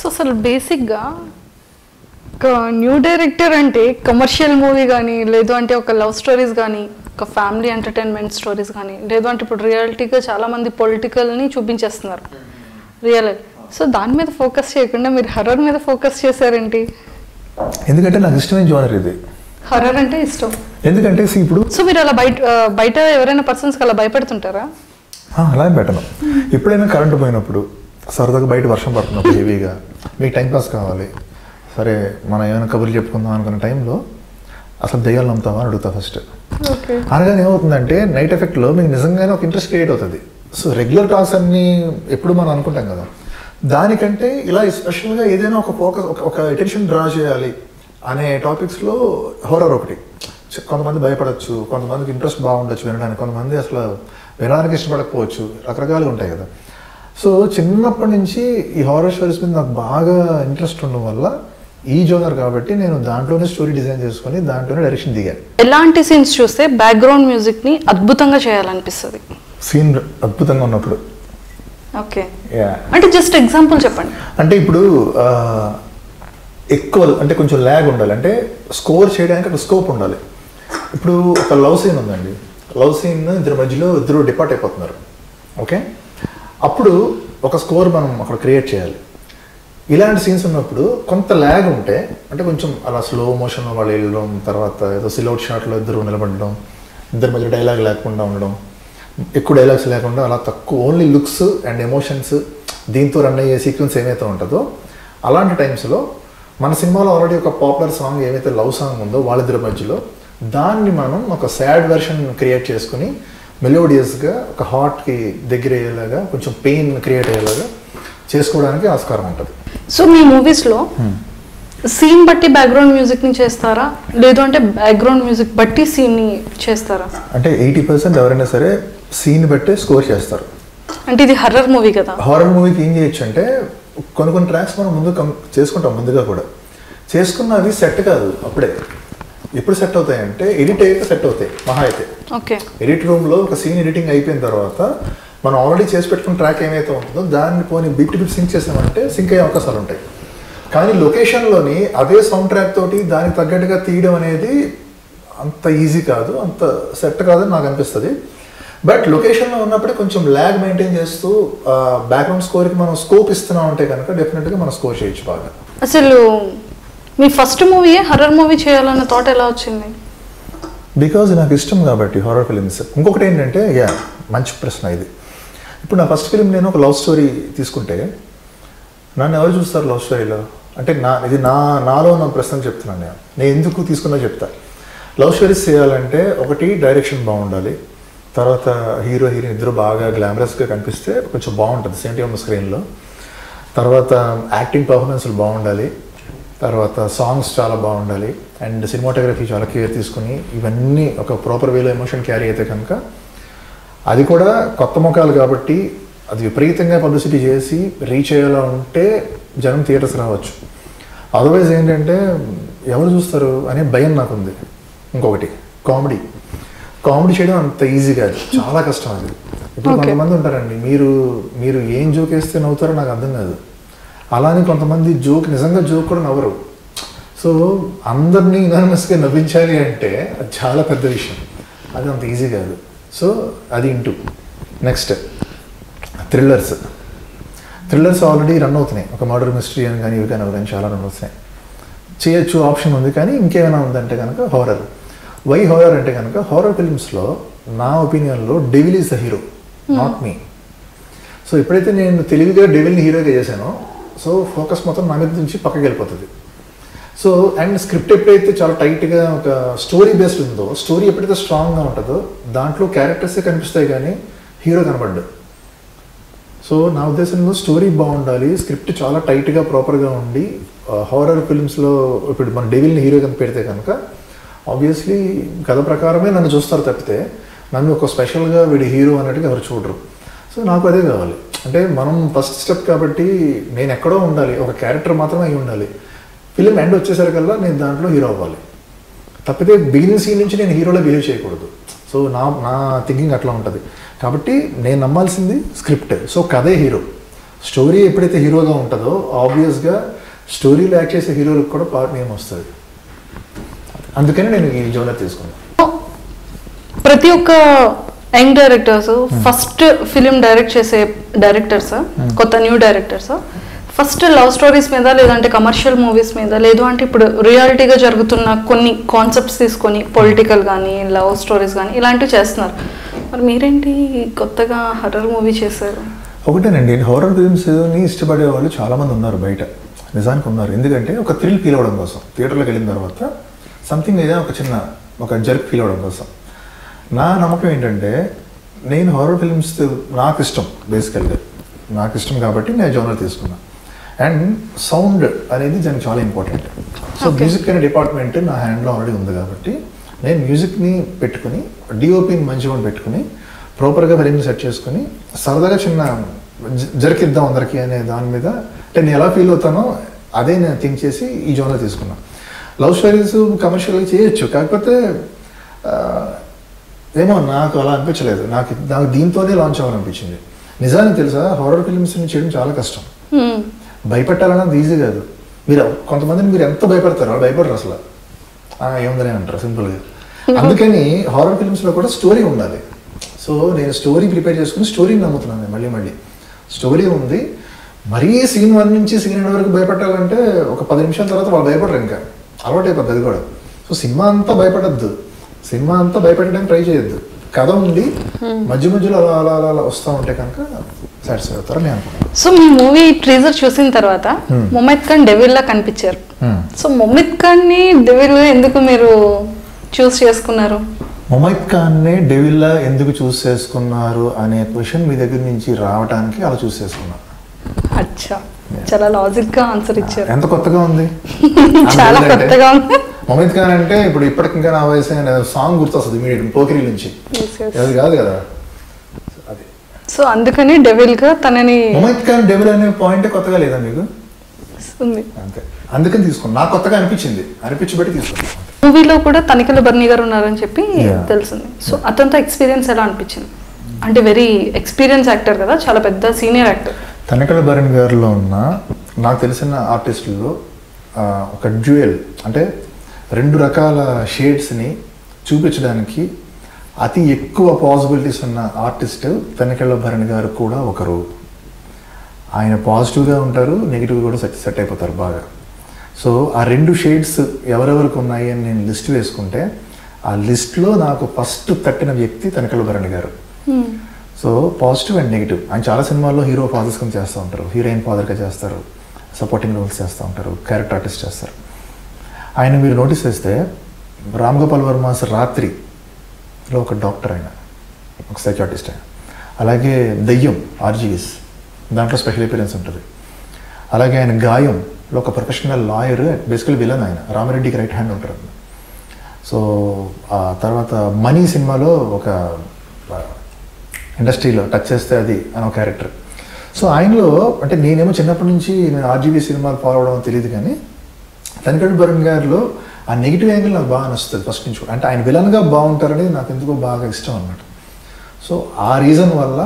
సో అసలు బేసిక్గా న్యూ డైరెక్టర్ అంటే కమర్షియల్ మూవీ కానీ లేదు అంటే ఒక లవ్ స్టోరీస్ కానీ ఒక ఫ్యామిలీ ఎంటర్టైన్మెంట్ స్టోరీస్ కానీ లేదు అంటే ఇప్పుడు రియాలిటీగా చాలామంది పొలిటికల్ని చూపించేస్తున్నారు. రియల్ సో దాని మీద ఫోకస్ చేయకుండా మీరు హర్రర్ మీద ఫోకస్ చేశారేంటి? ఎందుకంటే నాకు ఇష్టమైన జోనర్ ఇది. హర్రర్ అంటే ఇష్టం. ఎందుకంటే ఇప్పుడు సో మీరు అలా బయట బయట ఎవరైనా పర్సన్స్కి అలా భయపెడుతుంటారా? అలా పెట్టను. ఎప్పుడైనా కరెంటు పోయినప్పుడు సరదాగా బయట వర్షం పడుతున్నప్పుడు హెవీగా మీకు టైం పాస్ కావాలి. సరే మనం ఏమైనా కబుర్లు చెప్పుకుందాం అనుకున్న టైంలో అసలు దెయ్యాలు నమ్ముతావా అని అడుగుతా ఫస్ట్. ఓకే. అనగానే ఏమవుతుందంటే నైట్ ఎఫెక్ట్లో మీకు నిజంగానే ఒక ఇంట్రెస్ట్ క్రియేట్ అవుతుంది. సో రెగ్యులర్ టాక్స్ అన్ని ఎప్పుడు మనం అనుకుంటాం కదా. దానికంటే ఇలా స్పెషల్గా ఏదైనా ఒక ఫోకస్ ఒక ఒక అటెన్షన్ డ్రా చేయాలి అనే టాపిక్స్లో హోరర్ ఒకటి. కొంతమంది భయపడచ్చు కొంతమందికి ఇంట్రెస్ట్ బాగుండొచ్చు వినడానికి కొంతమంది అసలు వినడానికి ఇష్టపడకపోవచ్చు రకరకాలుగా ఉంటాయి కదా. సో చిన్నప్పటి నుంచి ఈ హారర్ స్టోరీస్ మీద నాకు బాగా ఇంట్రెస్ట్ ఉండడం వల్ల ఈ జోనర్ కాబట్టి నేను దాంట్లోనే స్టోరీ డిజైన్ చేసుకొని దాంట్లోనే డైరెక్షన్ దిగాను. ఎలాంటి సీన్స్ చూస్తే బ్యాక్గ్రౌండ్ మ్యూజిక్ని అద్భుతంగా చేయాలనిపిస్తుంది? సీన్ అద్భుతంగా ఉన్నప్పుడు. ఓకే. యా. అంటే జస్ట్ ఎగ్జాంపుల్ చెప్పండి. అంటే ఇప్పుడు ఎక్కువ అంటే కొంచెం ల్యాగ్ ఉండాలి. అంటే స్కోర్ చేయడానికి ఒక స్కోప్ ఉండాలి. ఇప్పుడు ఒక లవ్ సీన్ ఉందండి. లవ్ సీన్ ఇద్దరి మధ్యలో ఇద్దరు డిపార్ట్ అయిపోతున్నారు. ఓకే? అప్పుడు ఒక స్కోర్ మనం అక్కడ క్రియేట్ చేయాలి. ఇలాంటి సీన్స్ ఉన్నప్పుడు కొంత ల్యాగ్ ఉంటే అంటే కొంచెం అలా స్లో మోషన్లో వాళ్ళు వెళ్ళడం తర్వాత ఏదో సిలౌట్ షాట్లో ఇద్దరు నిలబడడం ఇద్దరి మధ్య డైలాగ్ లేకుండా ఉండడం ఎక్కువ డైలాగ్స్ లేకుండా అలా తక్కువ ఓన్లీ లుక్స్ అండ్ ఎమోషన్స్ దీంతో రన్ అయ్యే సీక్వెన్స్ ఏమైతే ఉంటుందో అలాంటి టైమ్స్లో మన సినిమాలో ఆల్రెడీ ఒక పాపులర్ సాంగ్ ఏమైతే లవ్ సాంగ్ ఉందో వాళ్ళిద్దరి మధ్యలో దాన్ని మనం ఒక సాడ్ వెర్షన్ క్రియేట్ చేసుకుని మెలోడియస్గా ఒక హార్ట్కి దగ్గర అయ్యేలాగా కొంచెం పెయిన్ క్రియేట్ అయ్యేలాగా చేసుకోవడానికి ఆస్కారం ఉంటుంది. సో మీ మూవీస్లో సీన్ బట్టి బ్యాక్గ్రౌండ్ మ్యూజిక్ని చేస్తారా? లేదు అంటే బ్యాక్గ్రౌండ్ మ్యూజిక్ బట్టి సీన్ని చేస్తారా? అంటే ఎయిటీ పర్సెంట్ ఎవరైనా సరే సీన్ బట్టే స్కోర్ చేస్తారు. అంటే ఇది హర్రర్ మూవీ కదా? హారర్ మూవీకి ఏం చేయొచ్చు అంటే కొన్ని కొన్ని ట్రాక్స్ మనం ముందు చేసుకుంటాం ముందుగా కూడా. చేసుకున్నవి సెట్ కాదు అప్పుడే. ఎప్పుడు సెట్ అవుతాయి అంటే ఎడిట్ అయ్యాక సెట్ అవుతాయి మహా అయితే. ఓకే ఎడిట్ రూమ్లో ఒక సీన్ ఎడిటింగ్ అయిపోయిన తర్వాత మనం ఆల్రెడీ చేసి పెట్టుకున్న ట్రాక్ ఏమైతే ఉంటుందో దాన్ని పోనీ బిట్ బిట్ సింక్ చేసామంటే సింక్ అయ్యే అవకాశాలు ఉంటాయి. కానీ లొకేషన్లోని అదే సౌండ్ ట్రాక్ తోటి దానికి తగ్గట్టుగా తీయడం అనేది అంత ఈజీ కాదు అంత సెట్ కాదని నాకు అనిపిస్తుంది. బట్ లొకేషన్లో ఉన్నప్పుడు కొంచెం ల్యాగ్ మెయింటైన్ చేస్తూ బ్యాక్గ్రౌండ్ స్కోర్కి మనం స్కోప్ ఇస్తున్నాం అంటే కనుక డెఫినెట్గా మనం స్కోర్ చేయొచ్చు బాగా. అసలు మీ ఫస్ట్ మూవీ హర్రర్ మూవీ చేయాలన్న థాట్ ఎలా వచ్చింది? బికాజ్ నాకు ఇష్టం కాబట్టి హారర్ ఫిలిమ్స్ ఇంకొకటి ఏంటంటే యా మంచి ప్రశ్న ఇది. ఇప్పుడు నా ఫస్ట్ ఫిలిం నేను ఒక లవ్ స్టోరీ తీసుకుంటే నన్ను ఎవరు చూస్తారు లవ్ స్టోరీలో? అంటే నా ఇది నా నాలో ఉన్న ప్రశ్న చెప్తున్నాను నేను. నేను ఎందుకు తీసుకున్నా చెప్తా. లవ్ స్టోరీస్ చేయాలంటే ఒకటి డైరెక్షన్ బాగుండాలి. తర్వాత హీరో హీరోయిన్ ఇద్దరు బాగా గ్లామరస్గా కనిపిస్తే కొంచెం బాగుంటుంది సేంటి ఉన్న స్క్రీన్లో. తర్వాత యాక్టింగ్ పర్ఫార్మెన్స్లు బాగుండాలి. తర్వాత సాంగ్స్ చాలా బాగుండాలి. అండ్ సినిమాటోగ్రఫీ చాలా కేర్ తీసుకుని ఇవన్నీ ఒక ప్రాపర్ వేలో ఎమోషన్ క్యారీ అయితే కనుక అది కూడా కొత్త ముఖాలు కాబట్టి అది విపరీతంగా పబ్లిసిటీ చేసి రీచ్ అయ్యేలా ఉంటే జనం థియేటర్స్ రావచ్చు. అదర్వైజ్ ఏంటంటే ఎవరు చూస్తారు అనే భయం నాకు ఉంది ఇంకొకటి కామెడీ. కామెడీ చేయడం అంత ఈజీ కాదు. చాలా కష్టం అది. ఇప్పుడు. కొంతమంది ఉంటారండి. మీరు మీరు ఏం జోక్ వేస్తే నవ్వుతారో నాకు అర్థం కాదు. అలానే కొంతమంది జోక్ నిజంగా జోక్ కూడా నవ్వరు. సో అందరినీ యునానిమస్గా నవ్వించాలి అంటే అది చాలా పెద్ద విషయం. అది అంత ఈజీ కాదు. సో అది into. Next thrillers thrillers already run అవుతున్నాయి. ఒక మర్డర్ మిస్టరీ అని కానీ ఇవి కానీ అవి కానీ చాలా రన్ అవుతున్నాయి. చేయొచ్చు ఆప్షన్ ఉంది కానీ ఇంకేమైనా ఉందంటే కనుక హారర్ వై హారర్ అంటే కనుక హారర్ ఫిల్మ్స్లో నా ఒపీనియన్లో devil is the hero not me so ఎప్పుడైతే నేను తెలివిగా డెవిల్ని హీరోగా చేశానో సో ఫోకస్ మొత్తం నా మీద నుంచి పక్కకి వెళ్ళిపోతుంది. సో అండ్ స్క్రిప్ట్ ఎప్పుడైతే చాలా టైట్గా ఒక స్టోరీ బేస్డ్ ఉందో స్టోరీ ఎప్పుడైతే స్ట్రాంగ్గా ఉంటుందో దాంట్లో క్యారెక్టర్సే కనిపిస్తాయి కానీ హీరో కనబడ్డు. సో నా ఉద్దేశంలో స్టోరీ బాగుండాలి స్క్రిప్ట్ చాలా టైట్గా ప్రాపర్గా ఉండి హారర్ ఫిల్మ్స్లో ఇప్పుడు మన డెవిల్ని హీరో కనుక పెడితే కనుక ఆబ్వియస్లీ కథ ప్రకారమే నన్ను చూస్తారు తప్పితే నన్ను ఒక స్పెషల్గా వీడి హీరో అన్నట్టుగా ఎవరు చూడరు. సో నాకు అదే కావాలి. అంటే మనం ఫస్ట్ స్టెప్ కాబట్టి నేను ఎక్కడో ఉండాలి ఒక క్యారెక్టర్ మాత్రమే అయి ఉండాలి. ఫిలిం ఎండ్ వచ్చేసరికల్లా నేను దాంట్లో హీరో అవ్వాలి. తప్పితే బిగినింగ్ సీన్ నుంచి నేను హీరోలో బిహేవ్ చేయకూడదు. సో నా నా థింకింగ్ అట్లా ఉంటుంది. కాబట్టి నేను నమ్మాల్సింది స్క్రిప్ట్ సో కథే హీరో. స్టోరీ ఎప్పుడైతే హీరోగా ఉంటుందో ఆబ్వియస్గా స్టోరీలో యాక్ట్ చేసే హీరోలకు కూడా పార్ట్ నేమ్ వస్తుంది. అందుకని నేను ఈ జోనర్ తీసుకున్నాను ప్రతి ఒక్క young directors first film direct చేసే డైరెక్టర్స్ కొత్త new directors first love stories మీద లేదంటే కమర్షియల్ మూవీస్ మీద లేదు అంటే ఇప్పుడు రియాలిటీగా జరుగుతున్న కొన్ని కాన్సెప్ట్స్ తీసుకొని పొలిటికల్ కానీ లవ్ స్టోరీస్ కానీ ఇలాంటివి చేస్తున్నారు. మరి మీరేంటి కొత్తగా హర్రర్ మూవీ చేశారు? ఒకటేనండి హారర్ ఫిల్మ్స్ని ఇష్టపడే వాళ్ళు చాలామంది ఉన్నారు బయట. నిజానికి ఉన్నారు. ఎందుకంటే ఒక థ్రిల్ ఫీల్ అవ్వడం కోసం. థియేటర్లోకి వెళ్ళిన తర్వాత సంథింగ్ ఏదైనా ఒక చిన్న ఒక జర్క్ ఫీల్ అవ్వడం కోసం. నా నమ్మకం ఏంటంటే నేను హారర్ ఫిల్మ్స్ నాకు ఇష్టం బేసికల్గా నాకు ఇష్టం కాబట్టి నేను జోనర్ తీసుకున్నా. అండ్ సౌండ్ అనేది దానికి చాలా ఇంపార్టెంట్ సో. మ్యూజిక్ అనే డిపార్ట్మెంట్ నా హ్యాండ్లో ఆల్రెడీ ఉంది కాబట్టి నేను మ్యూజిక్ని పెట్టుకుని డిఓపిని మంచిగా పెట్టుకుని ప్రాపర్గా ఫిలింని సెట్ చేసుకుని సరదాగా చిన్న జరికిద్దాం అందరికీ అనే దాని మీద అంటే నేను ఎలా ఫీల్ అవుతానో అదే నేను థింక్ చేసి ఈ జోన్లో తీసుకున్నాను లవ్ స్టోరీస్ కమర్షియల్గా చేయొచ్చు. కాకపోతే ఏమో నాకు అలా అనిపించలేదు. నాకు నాకు దీంతోనే లాంచ్ అవ్వాలనిపించింది. నిజానికి తెలుసా హారర్ ఫిల్మ్స్ని చేయడం చాలా కష్టం. హ్మ్. భయపెట్టాలన్నది ఈజీ కాదు. మీరు కొంతమందిని మీరు ఎంత భయపడతారు వాళ్ళు భయపడరు అసలు. ఏముందని అంటారు సింపుల్గా అందుకని హారర్ ఫిల్మ్స్లో కూడా స్టోరీ ఉండాలి. సో నేను స్టోరీ ప్రిపేర్ చేసుకుని స్టోరీని నమ్ముతున్నాను నేను మళ్ళీ మళ్ళీ. స్టోరీ ఉంది. మరీ సీన్ వన్ నుంచి సీన్ ఎండ్ వరకు భయపెట్టాలంటే ఒక పది నిమిషాల తర్వాత వాళ్ళు భయపడరు ఇంకా. అలవాటు అయిపోద్ది అది కూడా. సో సినిమా అంతా భయపడద్దు. సినిమా అంతా భయపెట్టడానికి ట్రై చేయొద్దు. కథ ఉంది మధ్య మధ్యలో అలా అలా అలా అలా వస్తూ ఉంటే కనుక సాటిస్ఫై నేను సో మీ మూవీ ట్రీజర్ చూసిన తర్వాత మొమైద్ ఖాన్ డెవిల్ లా కనిపించారు. Hmm. సో మొమైద్ ఖాన్ని డెవిల్ ఎందుకు మీరు చూస్ చేసుకున్నారు? మొమైద్ ఖాన్నే డెవిల్లా ఎందుకు చూస్ చేసుకున్నారు అనే క్వశ్చన్ మీ దగ్గర నుంచి రావడానికి అలా చూస్ చేసుకున్నాను అచ్చా. చాలా లాజిక్గా ఆన్సర్ ఇచ్చారు. ఎంత కొత్తగా ఉంది? చాలా కొత్తగా ఉంది. మొమైద్ ఖాన్ అంటే ఇప్పుడు ఇప్పటికి ఇంకా నా వయసు సాంగ్ గుర్తొస్తుంది ఇమీడియట్ పోకిరి నుంచి. అది కాదు కదా? సో అందుకని డెవిల్గా తనని మొమైద్ ఖాన్ డెవిల్ అనే పాయింట్ కొత్తగా లేదా మీకు? ఉంది అంతే. అందుకని తీసుకున్నాను నాకు కొత్తగా అనిపించింది. అనిపించి బట్టి తీసుకున్నాను మూవీలో కూడా తనిఖీల బర్ని గారు ఉన్నారని చెప్పి. తెలిసింది సో అతనితో ఎక్స్పీరియన్స్ ఎలా అనిపించింది? అంటే వెరీ ఎక్స్పీరియన్స్ యాక్టర్ కదా చాలా పెద్ద సీనియర్ యాక్టర్. తనికల భరణ్ గారిలో ఉన్న నాకు తెలిసిన ఆర్టిస్టుల్లో ఒక డ్యూయల్ అంటే రెండు రకాల షేడ్స్ని చూపించడానికి అతి ఎక్కువ పాసిబిలిటీస్ ఉన్న ఆర్టిస్ట్ తనికెళ్ళ భరణ్ గారు కూడా ఒకరు. ఆయన పాజిటివ్గా ఉంటారు నెగిటివ్గా కూడా సెట్ సెట్ అయిపోతారు బాగా. సో ఆ రెండు షేడ్స్ ఎవరెవరికి ఉన్నాయి అని నేను లిస్ట్ వేసుకుంటే ఆ లిస్ట్లో నాకు ఫస్ట్ తట్టిన వ్యక్తి తనికెళ్ళ భరణ్ గారు. సో పాజిటివ్ అండ్ నెగిటివ్ ఆయన చాలా సినిమాల్లో హీరో ఫాదర్స్ కింద చేస్తూ ఉంటారు. హీరోయిన్ ఫాదర్గా చేస్తారు. సపోర్టింగ్ రోల్స్ చేస్తూ ఉంటారు. క్యారెక్టర్ ఆర్టిస్ట్ చేస్తారు. ఆయన మీరు నోటీస్ చేస్తే రామ్ గోపాల్ వర్మస్ ఒక డాక్టర్ ఆయన ఒక సైకాటిస్ట్ ఆయన అలాగే దయ్యం ఆర్జీఎస్ దాంట్లో స్పెషల్ అపీరెన్స్ ఉంటుంది. అలాగే ఆయన గాయంలో ఒక ప్రొఫెషనల్ లాయర్ బేసికల్ విలన్ ఆయన రామరెడ్డికి రైట్ హ్యాండ్ ఉంటారు సో ఆ తర్వాత మనీ సినిమాలో ఒక ఇండస్ట్రీలో టచ్ చేస్తే అది అని ఒక క్యారెక్టర్. సో ఆయనలో అంటే నేనేమో చిన్నప్పటి నుంచి నేను ఆర్జీబీ సినిమాలు ఫాలో అవడం తెలియదు కానీ తనికడు భరణ్ గారిలో ఆ నెగిటివ్ యాంగిల్ నాకు బాగా నచ్చుతుంది ఫస్ట్ నుంచి కూడా. అంటే ఆయన విలన్గా బాగుంటారనేది నాకు ఎందుకో బాగా ఇష్టం అన్నమాట. సో ఆ రీజన్ వల్ల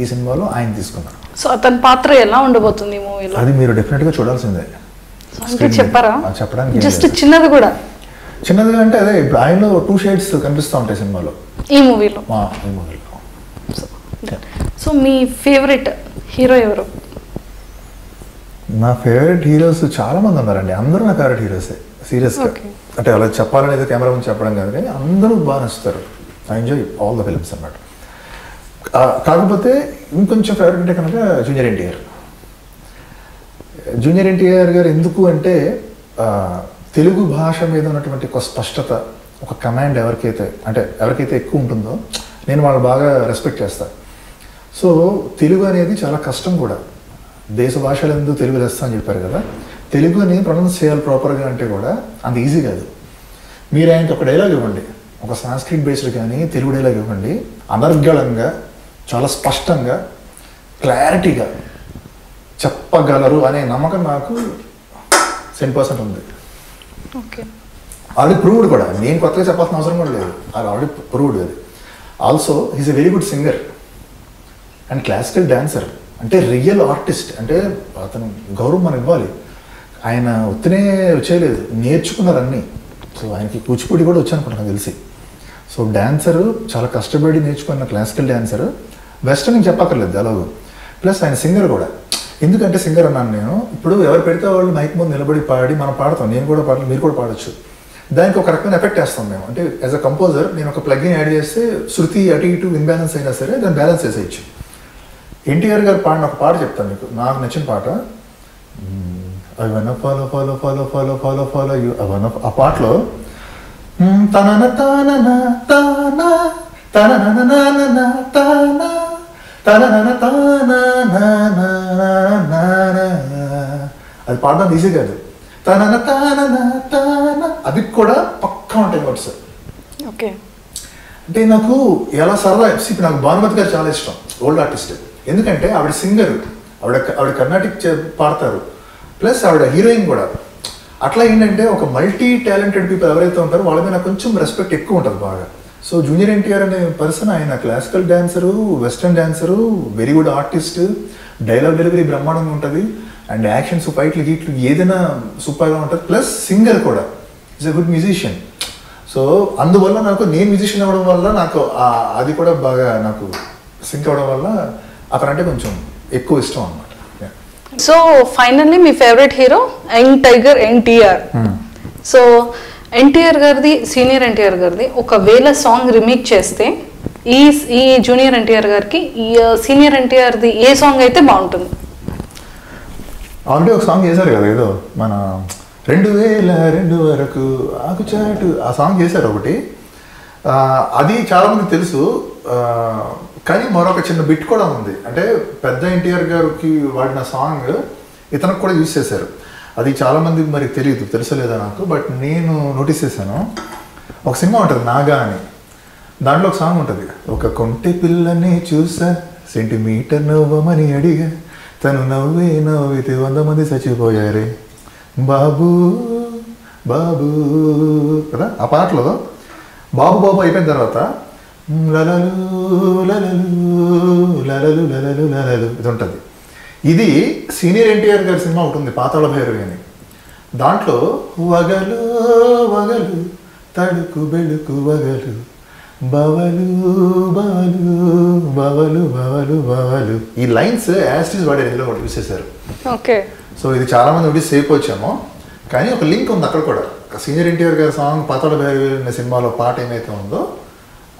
ఈ సినిమాలో ఆయన తీసుకున్నాను సో అతని పాత్ర ఎలా ఉండబోతుంది ఈ మూవీలో అది మీరు డెఫినెట్గా చూడాల్సిందే. అంటే చెప్పారా? చెప్పడానికి జస్ట్. చిన్నది కూడా. చిన్నదిగా అంటే అదే ఇప్పుడు ఆయనలో టూ షేడ్స్ కనిపిస్తూ ఉంటాయి సినిమాలో. ఈ మూవీలో. ఈ మూవీలో. సో మీ ఫేవరెట్ హీరో ఎవరు? నా ఫేవరెట్ హీరోస్ చాలా మంది ఉన్నారండి. అందరూ నా ఫేవరెట్ హీరోసే సీరియస్గా. అంటే అలా చెప్పాలనేది కెమెరా ముందు చెప్పడం కాదు కానీ అందరూ బాగా నచ్చుతారు. I enjoy all the films అన్నమాట. కాకపోతే ఇంకొంచెం ఫేవరెట్ అంటే కనుక జూనియర్ ఎన్టీఆర్. జూనియర్ ఎన్టీఆర్ గారు ఎందుకు అంటే తెలుగు భాష మీద ఉన్నటువంటి ఒక స్పష్టత ఒక కమాండ్ ఎవరికైతే అంటే ఎవరికైతే ఎక్కువ ఉంటుందో నేను వాళ్ళు బాగా రెస్పెక్ట్ చేస్తాను సో తెలుగు అనేది చాలా కష్టం కూడా. దేశ భాషలందు తెలుగు లెస్స అని చెప్పారు కదా. తెలుగుని ప్రొనౌన్స్ చేయాలి ప్రాపర్గా అంటే కూడా అంత ఈజీ కాదు. మీరు ఆయనకి ఒక డైలాగ్ ఇవ్వండి. ఒక సాంస్క్రిట్ బేస్డ్ కానీ తెలుగు డైలాగ్ ఇవ్వండి. అనర్గళంగా చాలా స్పష్టంగా క్లారిటీగా చెప్పగలరు అనే నమ్మకం నాకు సెవెన్ పర్సెంట్ ఉంది. ఓకే. ఆల్రెడీ ప్రూవ్డ్ కూడా. నేను కొత్తగా చెప్పాల్సిన అవసరం కూడా లేదు. అది ఆల్రెడీ ప్రూవ్డ్ అది. Also he's a very good singer and classical dancer అంటే రియల్ ఆర్టిస్ట్ అంటే అతను గౌరవం మనం ఇవ్వాలి. ఆయన ఒత్తినే వచ్చేయలేదు. నేర్చుకున్నారు అన్నీ సో ఆయనకి కూచిపూడి కూడా వచ్చానుకుంటున్నాను తెలిసి. సో డాన్సర్ చాలా కష్టపడి నేర్చుకున్న క్లాసికల్ డాన్సర్. వెస్టర్న్ నేను చెప్పక్కర్లేదు ఎలాగో. ప్లస్ ఆయన సింగర్ కూడా. ఎందుకంటే సింగర్ అన్నాను నేను. ఇప్పుడు ఎవరు పెడితే వాళ్ళు మైక్ ముందు నిలబడి పాడి మనం పాడతాం. నేను కూడా పాడలేదు మీరు కూడా పాడొచ్చు. దానికి ఒక రకమైన ఎఫెక్ట్ వేస్తాం మేము. అంటే యాజ్ అ కంపోజర్ నేను ఒక ప్లగ్ని యాడ్ చేస్తే శృతి అటు ఇటు ఇన్బ్యాలెన్స్ అయినా సరే దాన్ని బ్యాలెన్స్ చేసేయచ్చు. ఎన్టీఆర్ గారు పాడిన ఒక పాట చెప్తాను మీకు. నాకు నచ్చిన పాట. అవన్న follow follow follow follow follow follow you అవన్న ఆ పాటలో తనన తానన తాన తనన నానన తాన తనన తాన అది పాడడం ఈజీ కాదు. తనన తానన తాన అది కూడా పక్కా ఉంటాయి వర్డ్స్ ఓకే. అంటే నాకు ఎలా సరదా ఇప్పుడు నాకు భానుమతి గారు చాలా ఇష్టం ఓల్డ్ ఆర్టిస్ట్. ఎందుకంటే ఆవిడ సింగర్ ఆవిడ ఆవిడ కర్ణాటిక్ పాడతారు. ప్లస్ ఆవిడ హీరోయిన్ కూడా. అట్లా ఏంటంటే ఒక మల్టీ టాలెంటెడ్ పీపుల్ ఎవరైతే ఉంటారో వాళ్ళ మీద కొంచెం రెస్పెక్ట్ ఎక్కువ ఉంటుంది బాగా. సో జూనియర్ ఎన్టీఆర్ అనే పర్సన్ ఆయన classical dancer western dancer very good artist dialogue delivery బ్రహ్మాండంగా ఉంటుంది. అండ్ యాక్షన్స్ ఫైట్లు గీట్లు ఏదైనా సూపర్గా ఉంటుంది. ప్లస్ సింగర్ కూడా. Is a good musician so అందువల్ల నాకు నేను మ్యూజిషియన్ అవ్వడం వల్ల నాకు అది కూడా బాగా నాకు సింక్ అవ్వడం వల్ల అతనంటే కొంచెం ఎక్కువ ఇష్టం అన్నమాట. సో ఫైనల్లీ మీ favourite hero young tiger NTR so NTR గారిది సీనియర్ ఎన్టీఆర్ గారిది ఒకవేళ సాంగ్ రిమేక్ చేస్తే ఈ ఈ జూనియర్ ఎన్టీఆర్ గారికి ఈ సీనియర్ ఎన్టీఆర్ది ఏ సాంగ్ అయితే బాగుంటుంది? ఆల్రెడీ ఒక సాంగ్ చేశారు కదా ఏదో మన రెండు వేల రెండు వరకు ఆకుచాటు ఆ సాంగ్ చేశారు ఒకటి. అది చాలా మందికి తెలుసు కానీ మరొక చిన్న బిట్ కూడా ఉంది. అంటే పెద్ద ఎన్టీఆర్ గారికి వాడిన సాంగ్ ఇతనికి కూడా యూజ్ చేశారు. అది చాలామంది మరి తెలియదు తెలుసలేదా నాకు? బట్ నేను నోటీస్ చేశాను. ఒక సినిమా ఉంటుంది నాగా అని. దాంట్లో ఒక సాంగ్ ఉంటుంది. ఒక కొంటి పిల్లని చూసా సెంటీమీటర్ నవ్వమని అడిగా. తను నవ్వే నవ్వితే వంద మంది చచ్చిపోయారే. బాబు బాబు. కదా? ఆ పాటలో బాబు బాబు అయిపోయిన తర్వాత లలలు లలలు లలలు లలలు లలలు. ఇది ఉంటుంది ఇది సీనియర్ ఎన్టీఆర్ గారి సినిమా ఉంటుంది పాతాళ భైరవి అని. దాంట్లో వగలు వగలు తడుకు బెడుకు వగలు బవలు బవలు బవలు బవలు బవలు. ఈ లైన్స్ యాస్టీస్ వాడే ఇందులో ఒకటి యూస్ చేశారు. ఓకే. సో ఇది చాలా మంది ఒకటి సేఫ్ వచ్చాము కానీ ఒక లింక్ ఉంది అక్కడ కూడా. సీనియర్ ఎన్టీఆర్ గారి సాంగ్ పాతాళ భైరవి అనే సినిమాలో పాట ఏమైతే ఉందో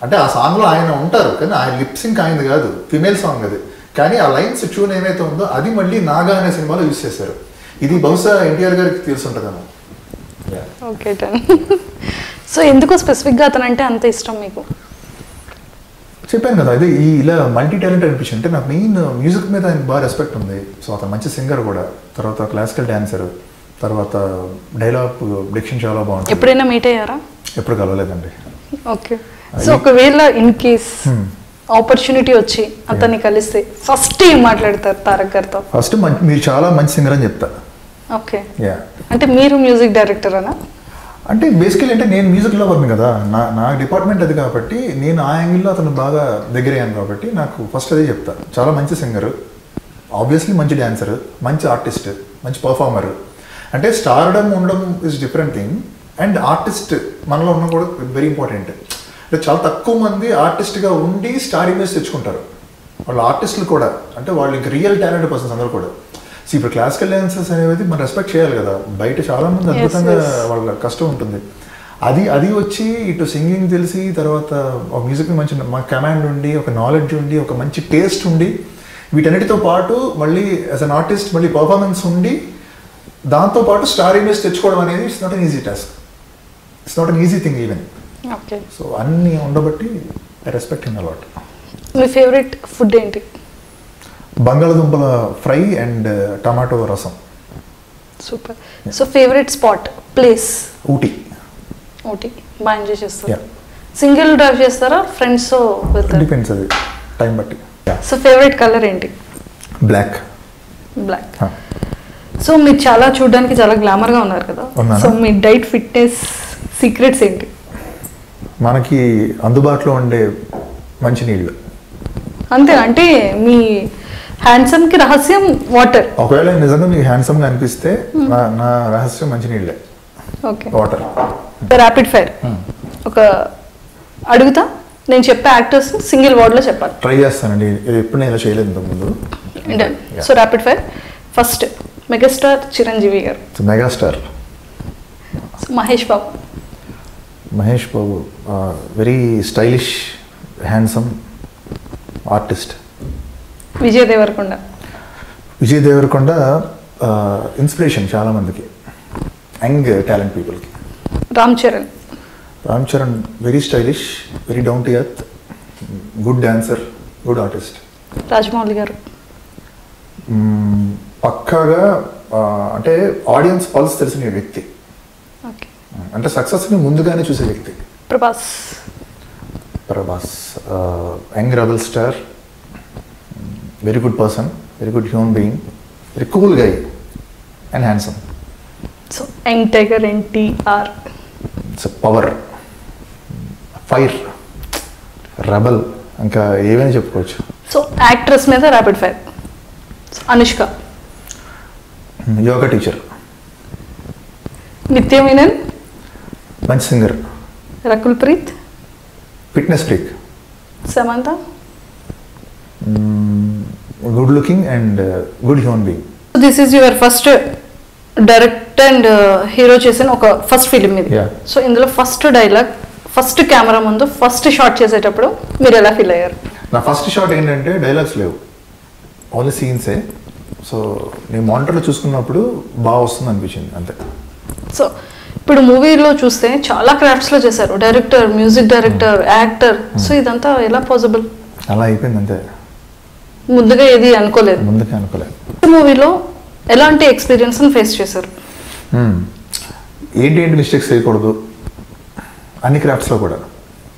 అంటే ఆ సాంగ్లో ఆయన ఉంటారు కానీ ఆయన లిప్సింగ్ ఆయనది కాదు ఫిమేల్ సాంగ్ అది. కానీ ఆ లైన్స్ ట్యూన్ ఏమైతే ఉందో అది మళ్ళీ నాగా అనే సినిమాలో యూస్ చేశారు. ఇది బహుశా ఎన్టీఆర్ గారికి తెలిసి ఉంటుందేమో. Yeah. ఓకే సో ఎందుకు స్పెసిఫిక్గా అతనంటే అంత ఇష్టం మీకు? చెప్పాను కదా ఇది ఈ ఇలా మల్టీ టాలెంట్ అనిపించింది. అంటే నాకు మెయిన్ మ్యూజిక్ మీద ఆయన బాగా రెస్పెక్ట్ ఉంది. సో అతను మంచి సింగర్ కూడా. తర్వాత క్లాసికల్ డాన్సర్ తర్వాత డైలాగ్ డిక్షన్ చాలా బాగుంటుంది. ఎప్పుడైనా మీట్ అయ్యారా? ఎప్పుడు కలవలేదండి. ఓకే సో ఒకవేళ ఇన్ కేస్ ఆపర్చునిటీ వచ్చి అతన్ని కలిస్తే ఫస్ట్ ఏం మాట్లాడతారు తారక్ గారితో? ఫస్ట్ మీరు చాలా మంచి సింగర్ అని చెప్తా. ఓకే యా అంటే మీరు మ్యూజిక్ డైరెక్టర్ అనా? అంటే బేసికలీ అంటే నేను మ్యూజిక్ లవర్ని కదా. నా నా డిపార్ట్మెంట్ అది కాబట్టి నేను ఆ యాంగిల్లో అతను బాగా దగ్గరయ్యాను కాబట్టి నాకు ఫస్ట్ అదే చెప్తా. చాలా మంచి సింగర్ ఆబ్వియస్లీ మంచి డాన్సర్ మంచి ఆర్టిస్ట్ మంచి పర్ఫార్మర్ అంటే స్టార్డమ్ ఉండడం is different thing and artist మనలో ఉన్న కూడా వెరీ ఇంపార్టెంట్ అంటే చాలా తక్కువ మంది ఆర్టిస్ట్గా ఉండి స్టార్ ఇమేజ్ తెచ్చుకుంటారు. వాళ్ళు ఆర్టిస్టులు కూడా అంటే వాళ్ళు ఇంకా రియల్ టాలెంట్ పర్సన్స్ అందరూ కూడా. సో ఇప్పుడు క్లాసికల్ డాన్సర్స్ అనేది మనం రెస్పెక్ట్ చేయాలి కదా. బయట చాలా మంది Yes, అద్భుతంగా. వాళ్ళ కష్టం ఉంటుంది. అది అది వచ్చి ఇటు సింగింగ్ తెలిసి తర్వాత ఒక మ్యూజిక్ మంచి మా కమాండ్ ఉండి ఒక నాలెడ్జ్ ఉండి ఒక మంచి టేస్ట్ ఉండి వీటన్నిటితో పాటు మళ్ళీ యాజ్ అన్ ఆర్టిస్ట్ మళ్ళీ పర్ఫార్మెన్స్ ఉండి దాంతో పాటు స్టార్ ఇమేజ్ తెచ్చుకోవడం అనేది it's not an easy task it's not an easy thing even so అన్నీ ఉండబట్టి I respect him a lot me favourite food ఏంటి? బంగాళదుంపల fry and tomato rasam. Super. So favourite spot place Ooty. Ooty బాగా enjoy చేస్తారు. Single drive చేస్తారా ఫ్రెండ్స్తో వెళ్తారా? Depends అది time బట్టి. సో ఫేవరెట్ కలర్ ఏంటి? బ్లాక్ బ్లాక్ సో మీరు చాలా చూడడానికి చాలా గ్లామర్గా ఉన్నారు కదా? సో మీ డైట్ ఫిట్నెస్ సీక్రెట్స్ ఏంటి? మనకి అందుబాటులో ఉండే మంచినీళ్ళు అంతే అంటే మీ హ్యాండ్సమ్కి రహస్యం వాటర్. ఒకవేళ నిజంగా మీకు హ్యాండ్సమ్గా అనిపిస్తే నా నా రహస్యం మంచినీళ్ళే ఓకే. వాటర్. ర్యాపిడ్ ఫైర్ ఒక అడుగుతా నేను చెప్పే యాక్టర్స్ సింగిల్ వర్డ్లో చెప్పాలి. ట్రై చేస్తానండి ఎప్పుడు నేను చేయలేదు ఇంతకుముందు. So rapid fire first megastar Chiranjeevi garu. Megastar so Mahesh Babu. Mahesh Babu very stylish handsome artist Vijay Deverakonda. Vijay Deverakonda inspiration చాలామందికి యంగ్ టాలెంట్ పీపుల్కి. Ram Charan. Ram Charan very stylish very down to earth good dancer good artist Rajamouli garu. పక్కాగా అంటే audience pulse తెలిసిన వ్యక్తి. అంటే సక్సెస్ని ముందుగానే చూసే వ్యక్తి. Prabhas. Prabhas young rebel star very good person very good human being very cool guy and handsome. So young tiger NTR. It's power fire rebel ఇంకా ఏమైనా చెప్పుకోవచ్చు. సో యాక్ట్రెస్ మీద rapid fire. Anushka. Yoga teacher. Nithya Menen. మంచి singer. Rakul Preet. Fitness freak. Samantha. Good looking and good human being. This is your first direct and hero చేసిన ఒక first film ఇది. So ఇందులో first dialogue first camera ముందు first shot చేసేటప్పుడు మీరు ఎలా feel అయ్యారు? నా ఫస్ట్ షాట్ ఏంటంటే డైలాగ్స్ లేవు. ఓన్లీ సీన్సే సో నేను మానిటర్లో చూసుకున్నప్పుడు బాగా వస్తుంది అనిపించింది అంతే. సో ఇప్పుడు మూవీలో చూస్తే చాలా క్రాఫ్ట్స్లో చేశారు. Director music director actor. So ఇదంతా ఎలా పాసిబుల్? అలా అయిపోయింది అంతే. ముందుగా ఏది అనుకోలేదు. ముందుకే అనుకోలేదు. మూవీలో ఎలాంటి ఎక్స్పీరియన్స్ ఫేస్ చేశారు? Hmm. ఏంటి ఏంటి మిస్టేక్స్ చేయకూడదు? అన్ని క్రాఫ్ట్స్లో కూడా.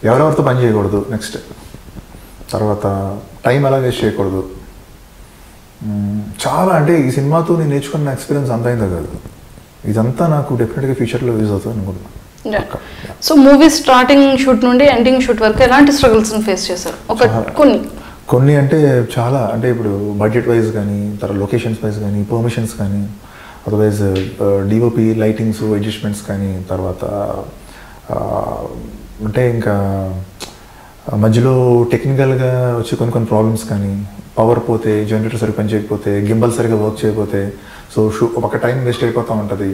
ఎవరెవరితో పని చేయకూడదు నెక్స్ట్. తర్వాత టైం ఎలా వేస్ట్ చేయకూడదు? Hmm. చాలా అంటే ఈ సినిమాతో నేను నేర్చుకున్న ఎక్స్పీరియన్స్ అంత అయిందో కాదు. ఇదంతా నాకు డెఫినెట్గా ఫ్యూచర్లో యూజ్ అవుతుంది అనుకుంటున్నాను. సో మూవీ స్టార్టింగ్ షూట్ నుండి ఎండింగ్ షూట్ వరకు ఎలాంటి స్ట్రగుల్స్ ఫేస్ చేశారు? ఒక. కొన్ని. కొన్ని అంటే చాలా. అంటే ఇప్పుడు బడ్జెట్ వైజ్ కానీ తర్వాత లొకేషన్స్ వైజ్ కానీ పర్మిషన్స్ కానీ అదర్వైజ్ డిఓపి లైటింగ్స్ అడ్జస్ట్మెంట్స్ కానీ తర్వాత అంటే ఇంకా మధ్యలో టెక్నికల్గా వచ్చే కొన్ని కొన్ని ప్రాబ్లమ్స్ కానీ పవర్ పోతే జనరేటర్ సరిగ్గా పనిచేయకపోతే గింబల్ సరిగ్గా వర్క్ చేయకపోతే సో షూ ఒక టైం వేస్ట్ అయిపోతూ ఉంటుంది.